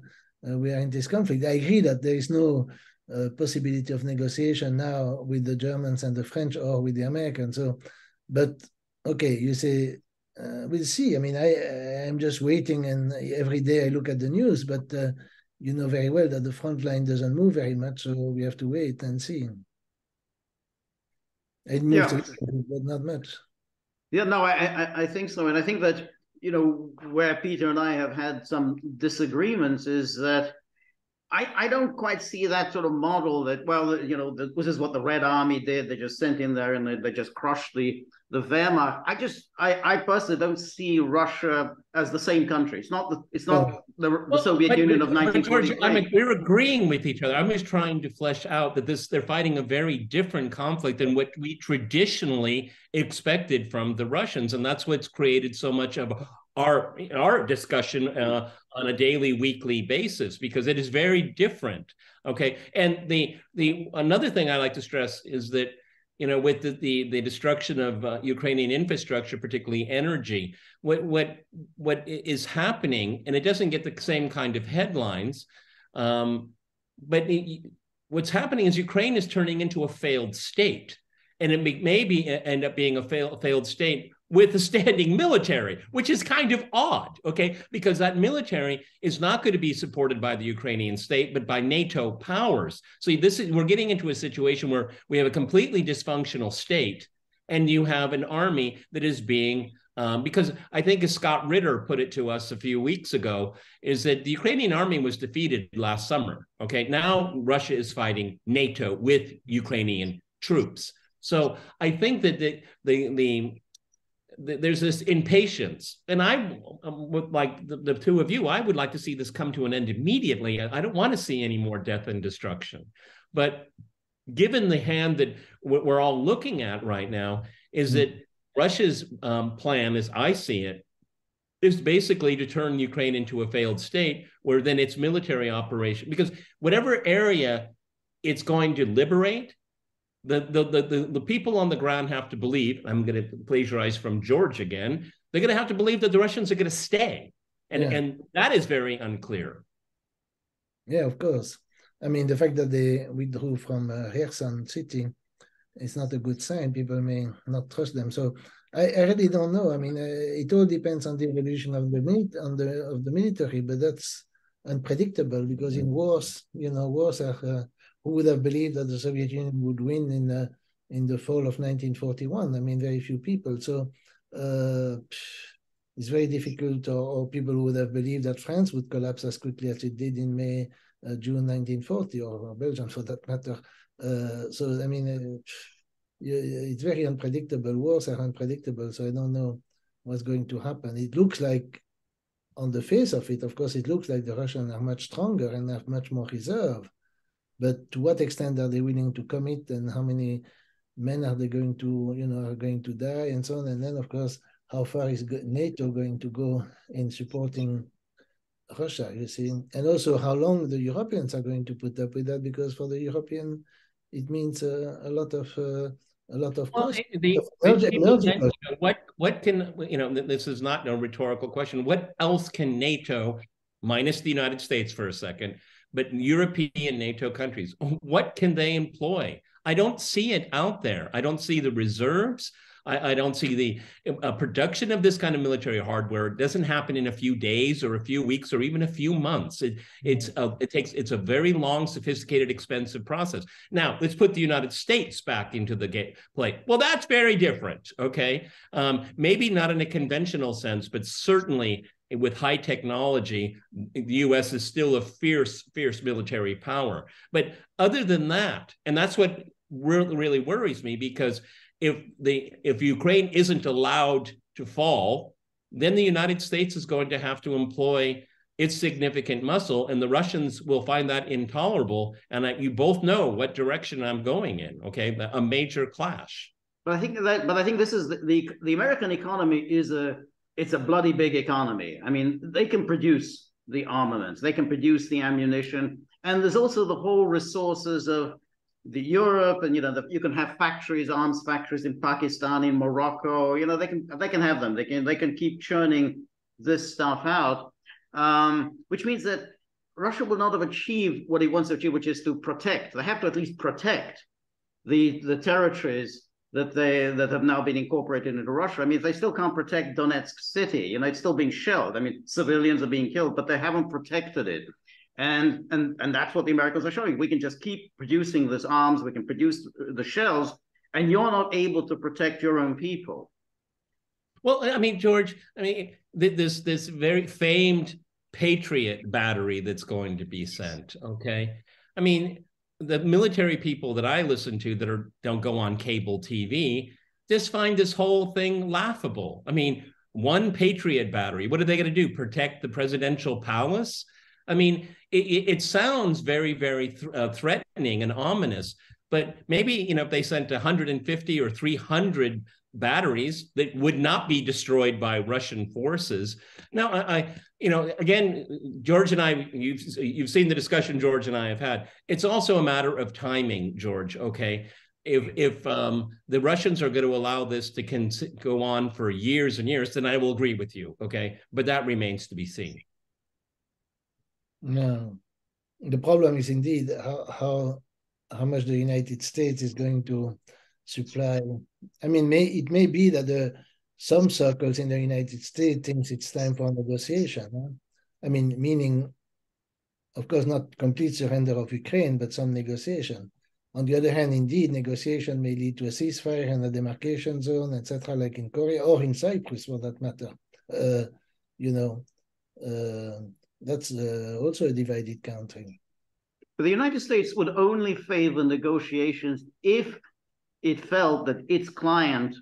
uh, we are in this conflict. I agree that there is no uh, possibility of negotiation now with the Germans and the French or with the Americans. So, but okay, you say uh, we'll see. I mean, I I'm just waiting, and every day I look at the news, but uh, you know very well that the front line doesn't move very much, so we have to wait and see. It moves, yeah. but not much. Yeah, no, I, I I think so, and I think that you know where Peter and I have had some disagreements is that I, I don't quite see that sort of model that well you know this is what the Red Army did. They just sent in there and they, they just crushed the the Wehrmacht. I just I, I personally don't see Russia as the same country. It's not the it's not the, the well, Soviet Union of 1923 I mean we're agreeing with each other. I'm just trying to flesh out that this they're fighting a very different conflict than what we traditionally expected from the Russians and that's what's created so much of our our discussion uh, on a daily weekly basis because it is very different okay? And the the another thing i like to stress is that you know with the the, the destruction of uh, ukrainian infrastructure particularly energy what what what is happening and it doesn't get the same kind of headlines um, but it, what's happening is ukraine is turning into a failed state and it may, maybe end up being a fail, failed state with a standing military, which is kind of odd, okay? Because that military is not going to be supported by the Ukrainian state, but by NATO powers. So this is we're getting into a situation where we have a completely dysfunctional state, and you have an army that is being um, because I think as Scott Ritter put it to us a few weeks ago, is that the Ukrainian army was defeated last summer. Okay, now Russia is fighting NATO with Ukrainian troops. So I think that the the the there's this impatience. And i would like the, the, two of you i would like to see this come to an end immediately. I don't want to see any more death and destruction. But given the hand that we're all looking at right now is mm-hmm. that russia's um, plan as i see it is basically to turn ukraine into a failed state where then its military operation because whatever area it's going to liberate the, the, the, the, people on the ground have to believe, I'm going to plagiarize from George again, they're going to have to believe that the Russians are going to stay. And, yeah. and that is very unclear. Yeah, of course. I mean, the fact that they withdrew from uh, Kherson city is not a good sign. People may not trust them. So I, I really don't know. I mean, uh, it all depends on the evolution of the on the of the military, but that's unpredictable because in wars, you know, wars are uh, who would have believed that the Soviet Union would win in the in the fall of 1941? I mean, very few people. So uh, it's very difficult, or, or, people would have believed that France would collapse as quickly as it did in May, uh, June 1940, or, or, Belgium for that matter. Uh, so I mean, uh, it's very unpredictable. Wars are unpredictable, so I don't know what's going to happen. It looks like on the face of it, of course, it looks like the Russians are much stronger and have much more reserve. But to what extent are they willing to commit, and how many men are they going to, you know, are going to die, and so on. And then, of course, how far is NATO going to go in supporting Russia? You see, and also how long the Europeans are going to put up with that, because for the European, it means uh, a lot of. Uh, a lot of well, the, what what can you know this is not a rhetorical question what else can nato minus the united states for a second but European NATO countries, what can they employ? I don't see it out there. I don't see the reserves. I, I don't see the uh, production of this kind of military hardware. It doesn't happen in a few days or a few weeks or even a few months. It, it's a, it takes it's a very long, sophisticated, expensive process. Now let's put the United States back into the game play. Well, that's very different. Okay, um, maybe not in a conventional sense, but certainly with high technology, the US is still a fierce, fierce military power. But other than that, and that's what really, really worries me because if the if Ukraine isn't allowed to fall, then the United States is going to have to employ its significant muscle, and the Russians will find that intolerable. And I, you both know what direction I'm going in. Okay, a major clash. But I think that, but I think this is the, the, the American economy is a it's a bloody big economy. I mean, they can produce the armaments, they can produce the ammunition, and there's also the whole resources of the Europe, and you know, the, you can have factories, arms factories in Pakistan, in Morocco. You know, they can they can have them. They can they can keep churning this stuff out, um, which means that Russia will not have achieved what he wants to achieve, which is to protect. They have to at least protect the the territories that they that have now been incorporated into Russia. I mean, they still can't protect Donetsk city. You know, it's still being shelled. I mean, civilians are being killed, but they haven't protected it. And and and that's what the Americans are showing. We can just keep producing this arms. We can produce the shells, and you're not able to protect your own people. Well, I mean, George. I mean, this this very famed Patriot battery that's going to be sent. Okay, I mean, the military people that I listen to that are don't go on cable TV just find this whole thing laughable. I mean, one Patriot battery, what are they going to do? Protect the presidential palace? I mean, it, it sounds very, very th- uh, threatening and ominous. But maybe you know if they sent 150 or 300 batteries that would not be destroyed by Russian forces. Now, I, I, you know, again, George and I, you've you've seen the discussion George and I have had. It's also a matter of timing, George. Okay, if if um, the Russians are going to allow this to con- go on for years and years, then I will agree with you. Okay, but that remains to be seen. No, the problem is indeed how how how much the United States is going to supply. I mean, may, it may be that the some circles in the United States thinks it's time for negotiation. Huh? I mean, meaning, of course, not complete surrender of Ukraine, but some negotiation. On the other hand, indeed, negotiation may lead to a ceasefire and a demarcation zone, etc., like in Korea or in Cyprus, for that matter. Uh, you know, uh, that's uh, also a divided country. The United States would only favor negotiations if it felt that its client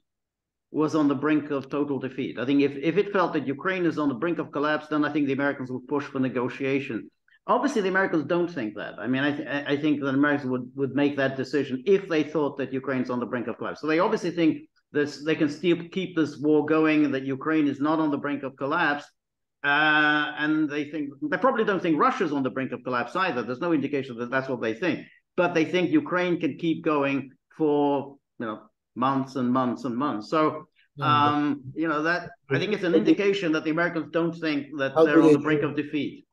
was on the brink of total defeat. I think if, if it felt that Ukraine is on the brink of collapse, then I think the Americans would push for negotiation. Obviously, the Americans don't think that. I mean, I, th- I think that Americans would, would make that decision if they thought that Ukraine's on the brink of collapse. So they obviously think this they can still keep this war going, that Ukraine is not on the brink of collapse. Uh, and they think they probably don't think Russia's on the brink of collapse either. There's no indication that that's what they think. But they think Ukraine can keep going for you know months and months and months. So um, you know that I think it's an indication that the Americans don't think that How they're on the brink of defeat.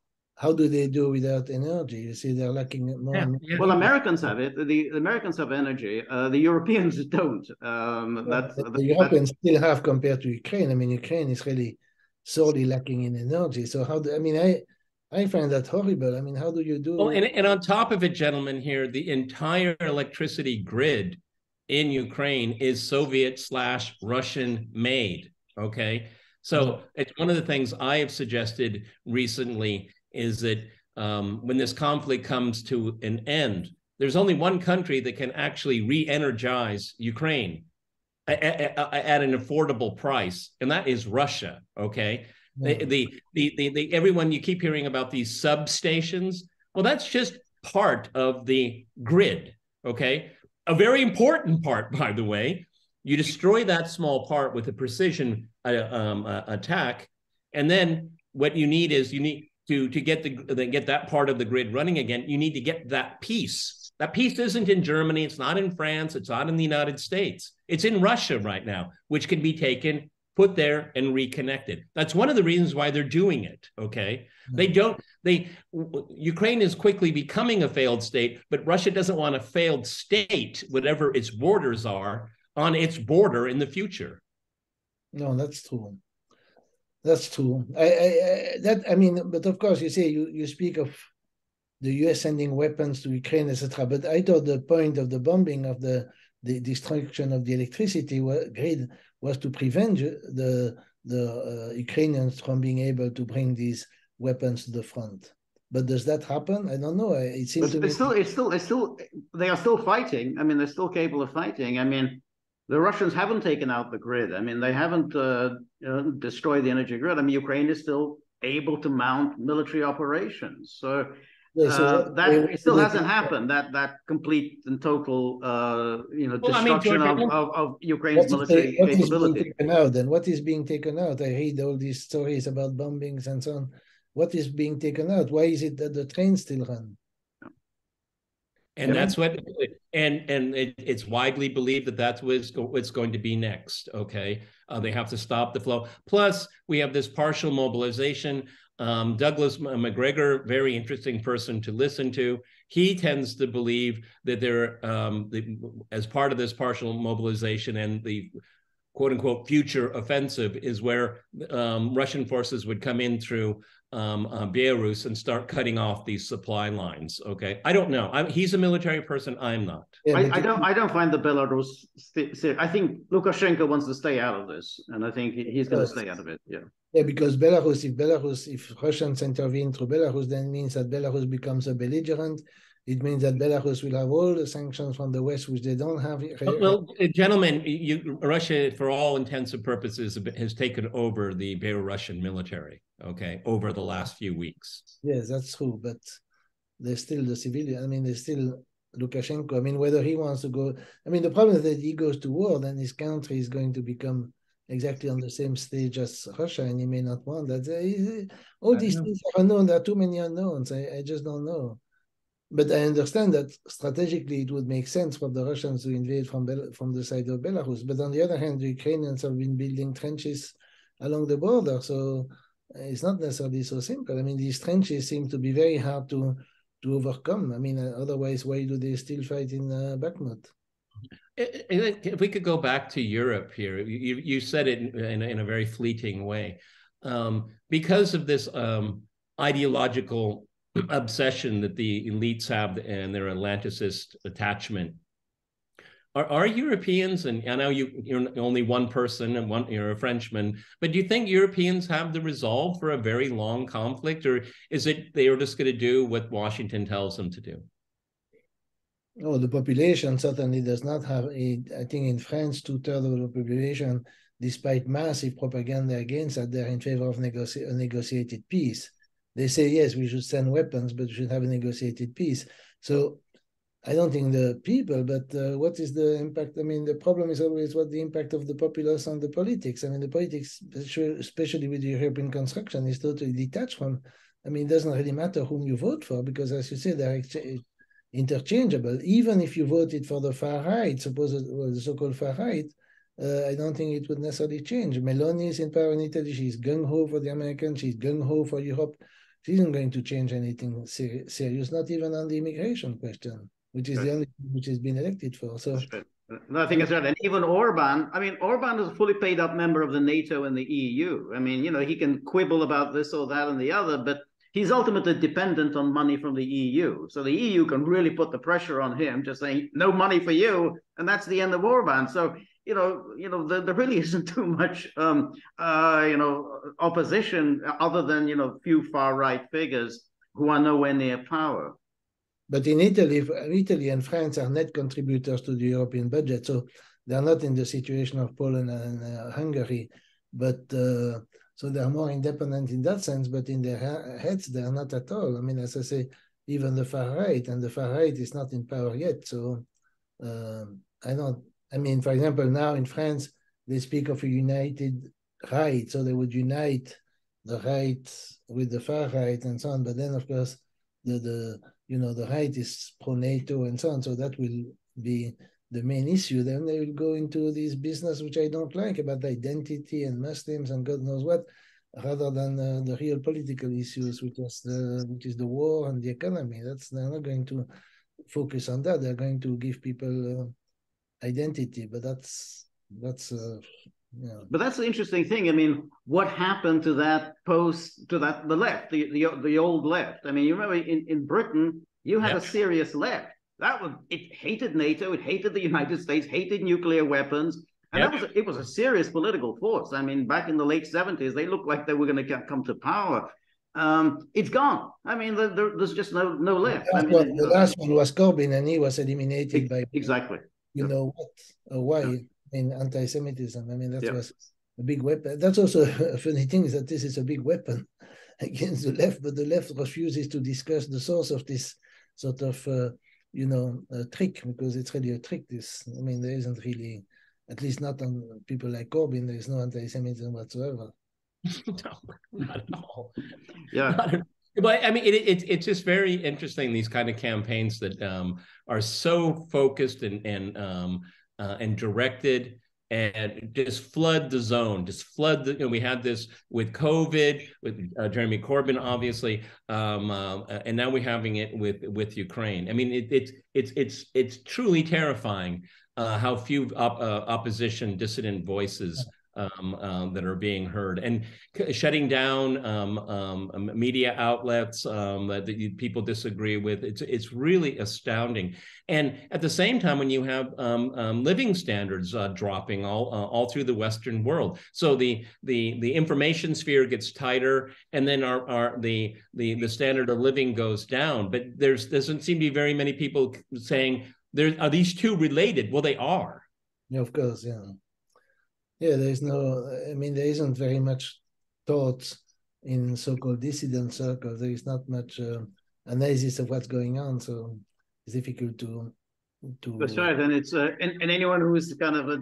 How do they do without energy? You see, they're lacking more. Yeah. Yeah. Well, Americans have it. The, the Americans have energy. Uh, the Europeans don't. Um, that's, the, the Europeans that's... still have compared to Ukraine. I mean, Ukraine is really sorely lacking in energy. So how do I mean I I find that horrible. I mean, how do you do? Well, and, and on top of it, gentlemen, here the entire electricity grid in Ukraine is Soviet slash Russian made. Okay. So it's one of the things I have suggested recently is that um, when this conflict comes to an end, there's only one country that can actually re energize Ukraine at, at, at, an affordable price, and that is Russia. Okay. The, the, the, the, everyone you keep hearing about these substations. Well, that's just part of the grid. Okay a very important part, by the way. You destroy that small part with a precision uh, um, uh, attack, and then what you need is you need to to get the get that part of the grid running again. You need to get that piece. That piece isn't in Germany. It's not in France. It's not in the United States. It's in Russia right now, which can be taken put there and reconnected. That's one of the reasons why they're doing it. Okay. Mm-hmm. They don't, they, Ukraine is quickly becoming a failed state, but Russia doesn't want a failed state, whatever its borders are, on its border in the future. No, that's true. That's true. I, I, that I mean, but of course, you say you, you speak of the U.S. sending weapons to Ukraine, etc. But I thought the point of the bombing of the the destruction of the electricity grid was to prevent the the uh, Ukrainians from being able to bring these weapons to the front. But does that happen? I don't know. It seems it's still, it's still, it's still, they are still fighting. I mean, they're still capable of fighting. I mean, the Russians haven't taken out the grid. I mean, they haven't uh, uh, destroyed the energy grid. I mean, Ukraine is still able to mount military operations. So yeah, so uh, that it still hasn't happened. That that complete and total, uh, you know, well, destruction I mean, of, of, of, Ukraine's military what capability. Is being taken out then? What is being taken out? I read all these stories about bombings and so on. what is being taken out? Why is it that the trains still run? And that's what, and and it, it's widely believed that that's what's, what's going to be next. Okay, uh, they have to stop the flow. Plus, we have this partial mobilization. Um, Douglas Macgregor, very interesting person to listen to. He tends to believe that there, um, the, as part of this partial mobilization and the quote unquote future offensive, is where um, Russian forces would come in through um, uh, Belarus and start cutting off these supply lines. Okay, I don't know. I'm, he's a military person. I'm not. Yeah, I, I, don't. I don't find the Belarus. St- I think Lukashenko wants to stay out of this, and I think he's going to stay out of it. Yeah. Yeah, because Belarus, if Belarus, if Russians intervene through Belarus, then means that Belarus becomes a belligerent. It means that Belarus will have all the sanctions from the West, which they don't have. Well, gentlemen, you, Russia, for all intents and purposes, has taken over the Belarusian military. Okay, over the last few weeks. Yes, that's true, but there's still the civilian. I mean, there's still Lukashenko. I mean, whether he wants to go. I mean, the problem is that he goes to war, then his country is going to become exactly on the same stage as Russia, and he may not want that. Uh, all these things are unknown. There are too many unknowns. I, I just don't know. But I understand that strategically it would make sense for the Russians to invade from Bel- from the side of Belarus. But on the other hand, the Ukrainians have been building trenches along the border, so it's not necessarily so simple. I mean, these trenches seem to be very hard to to overcome. I mean, uh, otherwise, why do they still fight in uh, Bakhmut? If we could go back to Europe here, you, you said it in, in a very fleeting way. Um, because of this um, ideological obsession that the elites have and their Atlanticist attachment. Are, are Europeans, and I know you, you're only one person and one, you're a Frenchman, but do you think Europeans have the resolve for a very long conflict, or is it they are just going to do what Washington tells them to do? Oh, the population certainly does not have. I think in France, two thirds of the population, despite massive propaganda against that, they're in favor of a negotiated peace. They say, yes, we should send weapons, but we should have a negotiated peace. So I don't think the people, but uh, what is the impact? I mean, the problem is always what the impact of the populace on the politics. I mean, the politics, especially with the European construction, is totally detached from. I mean, it doesn't really matter whom you vote for because, as you say, they're interchangeable. Even if you voted for the far right, suppose well, the so-called far right, uh, I don't think it would necessarily change. Meloni is in power in Italy. She's gung ho for the Americans. She's gung ho for Europe it isn't going to change anything ser- serious, not even on the immigration question, which is right. the only which has been elected for. So no, I think it's right. And even Orban, I mean, Orban is a fully paid up member of the NATO and the EU. I mean, you know, he can quibble about this or that and the other, but he's ultimately dependent on money from the EU. So the EU can really put the pressure on him, just saying no money for you, and that's the end of Orban. So you know, you know, there, there really isn't too much, um, uh, you know, opposition other than you know, few far right figures who are nowhere near power. But in Italy, Italy and France are net contributors to the European budget, so they're not in the situation of Poland and uh, Hungary. But uh, so they're more independent in that sense. But in their heads, they're not at all. I mean, as I say, even the far right, and the far right is not in power yet. So um, I don't I mean, for example, now in France, they speak of a united right, so they would unite the right with the far right and so on. But then, of course, the the you know the right is pro NATO and so on, so that will be the main issue. Then they will go into this business which I don't like about identity and Muslims and God knows what, rather than uh, the real political issues, which is the which is the war and the economy. That's they're not going to focus on that. They're going to give people. Uh, identity, but that's that's uh, yeah. But that's the interesting thing. I mean, what happened to that post to that the left, the the, the old left? I mean, you remember in, in Britain, you had yep. a serious left. That was it hated NATO, it hated the United States, hated nuclear weapons. And yep. that was it was a serious political force. I mean, back in the late 70s, they looked like they were going to come to power. Um, it's gone. I mean, there, there's just no no left. The last, I mean, one, the last one was Corbyn, and he was eliminated by exactly you know what or why yeah. in anti-Semitism. I mean, that yeah. was a big weapon. That's also a funny thing is that this is a big weapon against the left, but the left refuses to discuss the source of this sort of, uh, you know, trick because it's really a trick. This, I mean, there isn't really, at least not on people like Corbyn, there is no anti-Semitism whatsoever. no, not at all. Yeah. Not but I mean, it, it, it's just very interesting these kind of campaigns that um, are so focused and and um, uh, and directed and just flood the zone, just flood the. You know, we had this with COVID, with uh, Jeremy Corbyn, obviously, um, uh, and now we're having it with with Ukraine. I mean, it, it's it's it's it's truly terrifying uh, how few op- uh, opposition dissident voices um, um, that are being heard and c- shutting down um, um media outlets um, that, people disagree with. It's it's really astounding. And at the same time, when you have um, living standards uh, dropping all uh, all through the Western world, so the the the information sphere gets tighter, and then our, our the the the standard of living goes down. But there's doesn't seem to be very many people saying there are these two related. Well, they are. Yeah, of course, yeah yeah, there's no, I mean, there isn't very much thought in so-called dissident circles. There is not much uh, analysis of what's going on, so it's difficult to. to That's right, and it's uh, and, and anyone who is kind of a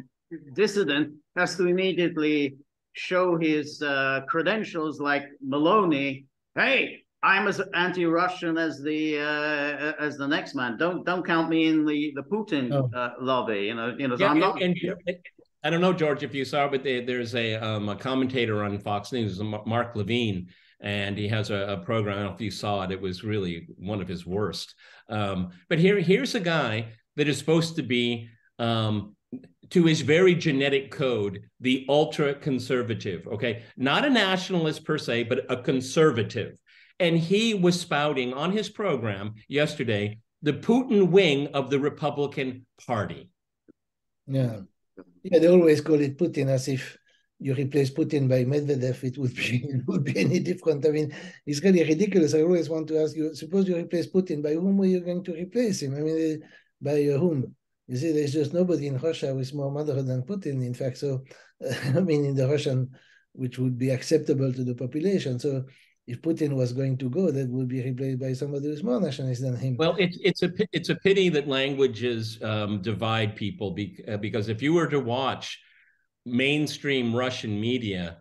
dissident has to immediately show his uh, credentials, like Meloni. Hey, I'm as anti-Russian as the uh, as the next man. Don't don't count me in the the Putin oh. uh, lobby. You know, you know. So yeah, I'm not. And, and, I don't know, George, if you saw, but they, there's a, um, a commentator on Fox News, Mark Levin, and he has a, a, program. I don't know if you saw it. It was really one of his worst. Um, but here, here's a guy that is supposed to be, um, to his very genetic code, the ultra conservative. Okay, not a nationalist per se, but a conservative. And he was spouting on his program yesterday the Putin wing of the Republican Party. Yeah. Yeah, they always call it Putin as if you replace Putin by Medvedev, it would be it would be any different. I mean, it's really ridiculous. I always want to ask you: suppose you replace Putin, by whom are you going to replace him? I mean, eh, by whom? You see, there's just nobody in Russia with more motherhood than Putin. In fact, so I mean, in the Russian, which would be acceptable to the population. So if Putin was going to go, that would be replaced by somebody who's more nationalist than him. Well, it's it's a it's a pity that languages um, divide people be, uh, because if you were to watch mainstream Russian media,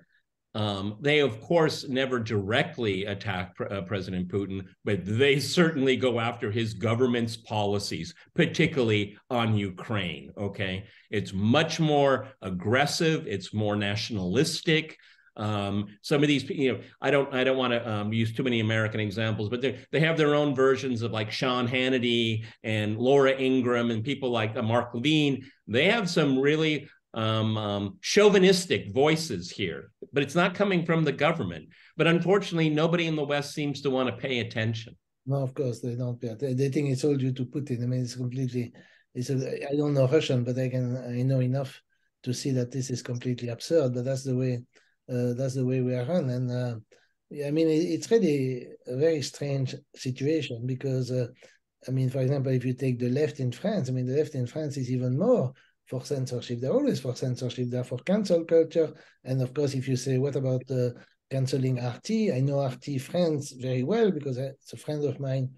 um, they of course never directly attack uh, President Putin, but they certainly go after his government's policies, particularly on Ukraine. Okay, it's much more aggressive. It's more nationalistic. Um, some of these, you know, I don't, I don't want to um, use too many American examples, but they they have their own versions of like Sean Hannity and Laura Ingraham and people like uh, Mark Levin. They have some really um, um, chauvinistic voices here, but it's not coming from the government. But unfortunately, nobody in the West seems to want to pay attention. No, of course they don't. They, they think it's all due to Putin. I mean, it's completely. It's a, I don't know Russian, but I can. I know enough to see that this is completely absurd. But that's the way that's the way we are run. And uh, I mean, it, it's really a very strange situation because, uh, I mean, for example, if you take the left in France, I mean, the left in France is even more for censorship. They're always for censorship. They're for cancel culture. And of course, if you say, what about uh, canceling RT? I know RT France very well because it's a friend of mine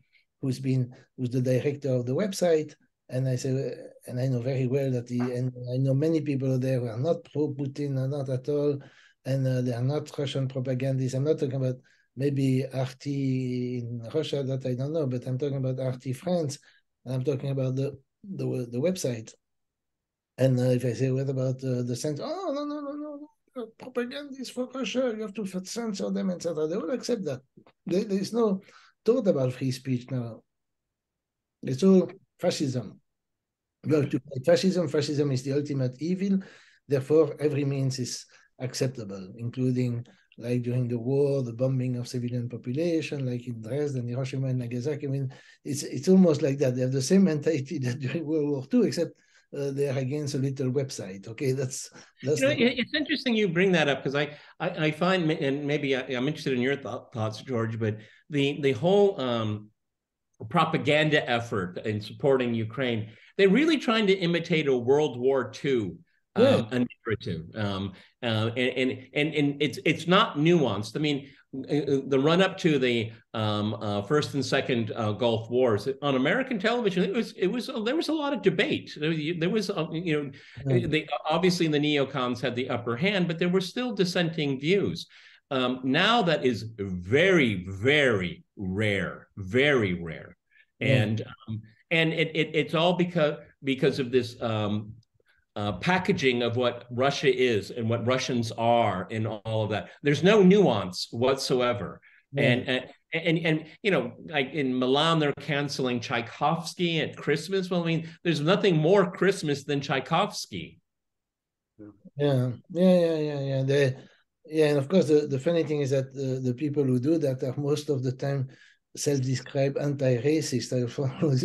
who's been who's the director of the website. And I say, and I know very well that he, and I know many people there who are not pro Putin, not at all and uh, they are not Russian propagandists. I'm not talking about maybe RT in Russia that I don't know, but I'm talking about RT France, and I'm talking about the the, the website. And uh, if I say, what about uh, the censor? Oh, no, no, no, no, no. Propagandists for Russia, you have to censor them, etc. They will accept that. There, there is no thought about free speech now. It's all fascism. You have to fight fascism. Fascism is the ultimate evil. Therefore, every means is acceptable, including like during the war, the bombing of civilian population, like in Dresden, Hiroshima, and Nagasaki. I mean, it's it's almost like that. They have the same mentality that during World War II, except uh, they are against a little website. Okay, that's that's. You know, the... it's interesting you bring that up because I, I, I find and maybe I, am interested in your th- thoughts, George, but the the whole um, propaganda effort in supporting Ukraine, they're really trying to imitate a World War II yeah. um, a narrative, um, uh, and, and and and it's it's not nuanced. I mean, uh, uh, the run up to the um, uh, first and second uh, Gulf Wars on American television, it was it was there was a lot of debate. There, was uh, you know, they obviously the neocons had the upper hand, but there were still dissenting views. Um, now that is very, very rare, very rare, and um, and it, it, it's all because because of this um, uh, packaging of what Russia is and what Russians are and all of that. There's no nuance whatsoever. And, and and and you know, like in Milan, they're canceling Tchaikovsky at Christmas. Well, I mean, there's nothing more Christmas than Tchaikovsky. Yeah, yeah, yeah, yeah, yeah. The, yeah, and of course, the, the funny thing is that the, the people who do that are most of the time self-described anti-racist. I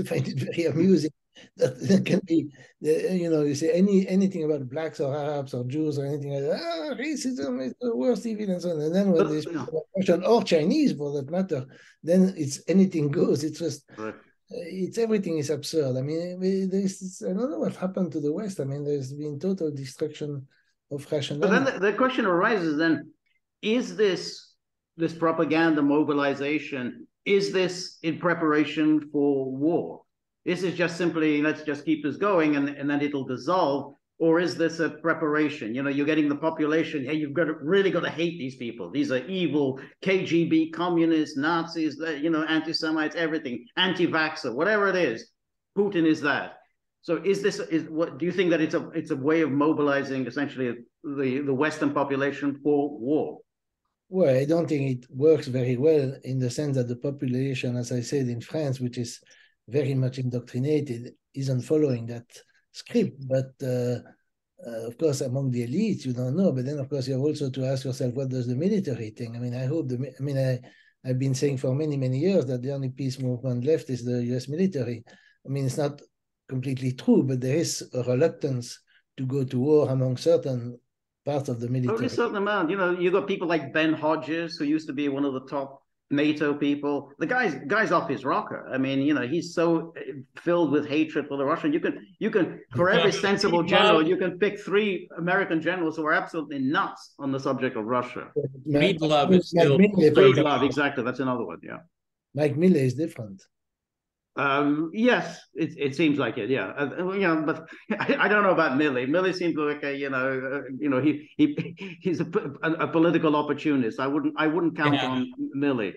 find it very amusing that can be, you know, you say any anything about blacks or Arabs or Jews or anything like that. Ah, racism is the worst evil and so on. And then when they speak Russian or Chinese, for that matter, then it's anything goes. It's just. Right. It's everything is absurd. I mean, there's I don't know what happened to the West. I mean, there's been total destruction of rationality. But then the, the question arises: Then, is this this propaganda mobilization? Is this in preparation for war? This is just simply let's just keep this going and, and then it'll dissolve. Or is this a preparation? You know, you're getting the population. Hey, you've got to really got to hate these people. These are evil KGB, communists, Nazis, you know, anti-Semites, everything, anti-vaxxer, whatever it is. Putin is that. So is this is what do you think that it's a it's a way of mobilizing essentially the the Western population for war? Well, I don't think it works very well in the sense that the population, as I said in France, which is very much indoctrinated isn't following that script. But uh, uh, of course, among the elites, you don't know. But then, of course, you have also to ask yourself, what does the military think? I mean, I hope the. I mean, I I've been saying for many many years that the only peace movement left is the U.S. military. I mean, it's not completely true, but there is a reluctance to go to war among certain parts of the military. Only a certain amount. You know, you got people like Ben Hodges, who used to be one of the top NATO people. The guy's guy's off his rocker. I mean, you know, he's so uh, filled with hatred for the Russian. You can you can for every sensible general, you can pick three American generals who are absolutely nuts on the subject of Russia. Breedlove is still Breedlove, exactly. That's another one. Yeah. Mike Milley is different. Um, yes, it, it seems like it. Yeah, uh, uh you know, but I, I, don't know about Milley. Milley seems like a you know, uh, you know, he he he's a, a, a, political opportunist. I wouldn't I wouldn't count yeah. on Milley.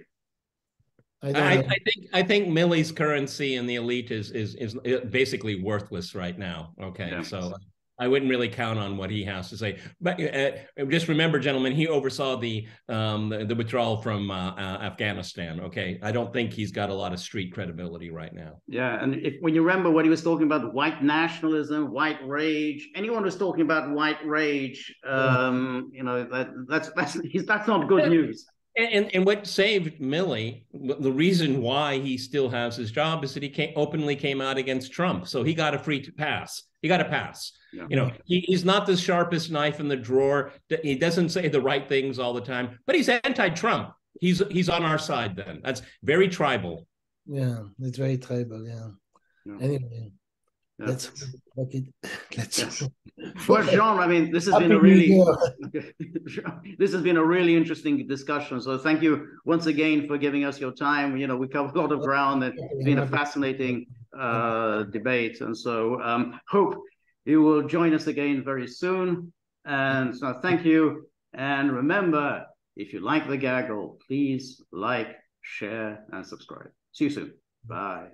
I, I, I, think I think Milley's currency in the elite is is is basically worthless right now. Okay, yeah. so I wouldn't really count on what he has to say. But uh, just remember, gentlemen, he oversaw the um, the, the, withdrawal from uh, uh, Afghanistan. Okay, I don't think he's got a lot of street credibility right now. Yeah, and if when you remember what he was talking about, white nationalism, white rage. Anyone who's talking about white rage, um, you know that that's that's that's not good news. And, and what saved Milley, the reason why he still has his job is that he came, openly came out against Trump. So he got a free pass. He got a pass. Yeah. You know, he, he's not the sharpest knife in the drawer. He doesn't say the right things all the time, but he's anti-Trump. He's he's on our side. Then that's very tribal. Yeah, it's very tribal. Yeah. yeah. Anyway, yeah. let's it. Let's. Yes. Well, Jean, I mean, this has Happy been a really this has been a really interesting discussion. So thank you once again for giving us your time. You know, we covered a lot of ground, and it's been a fascinating uh, debate. And so um, hope you will join us again very soon. And so thank you. And remember, if you like the gaggle, please like, share, and subscribe. See you soon. Bye.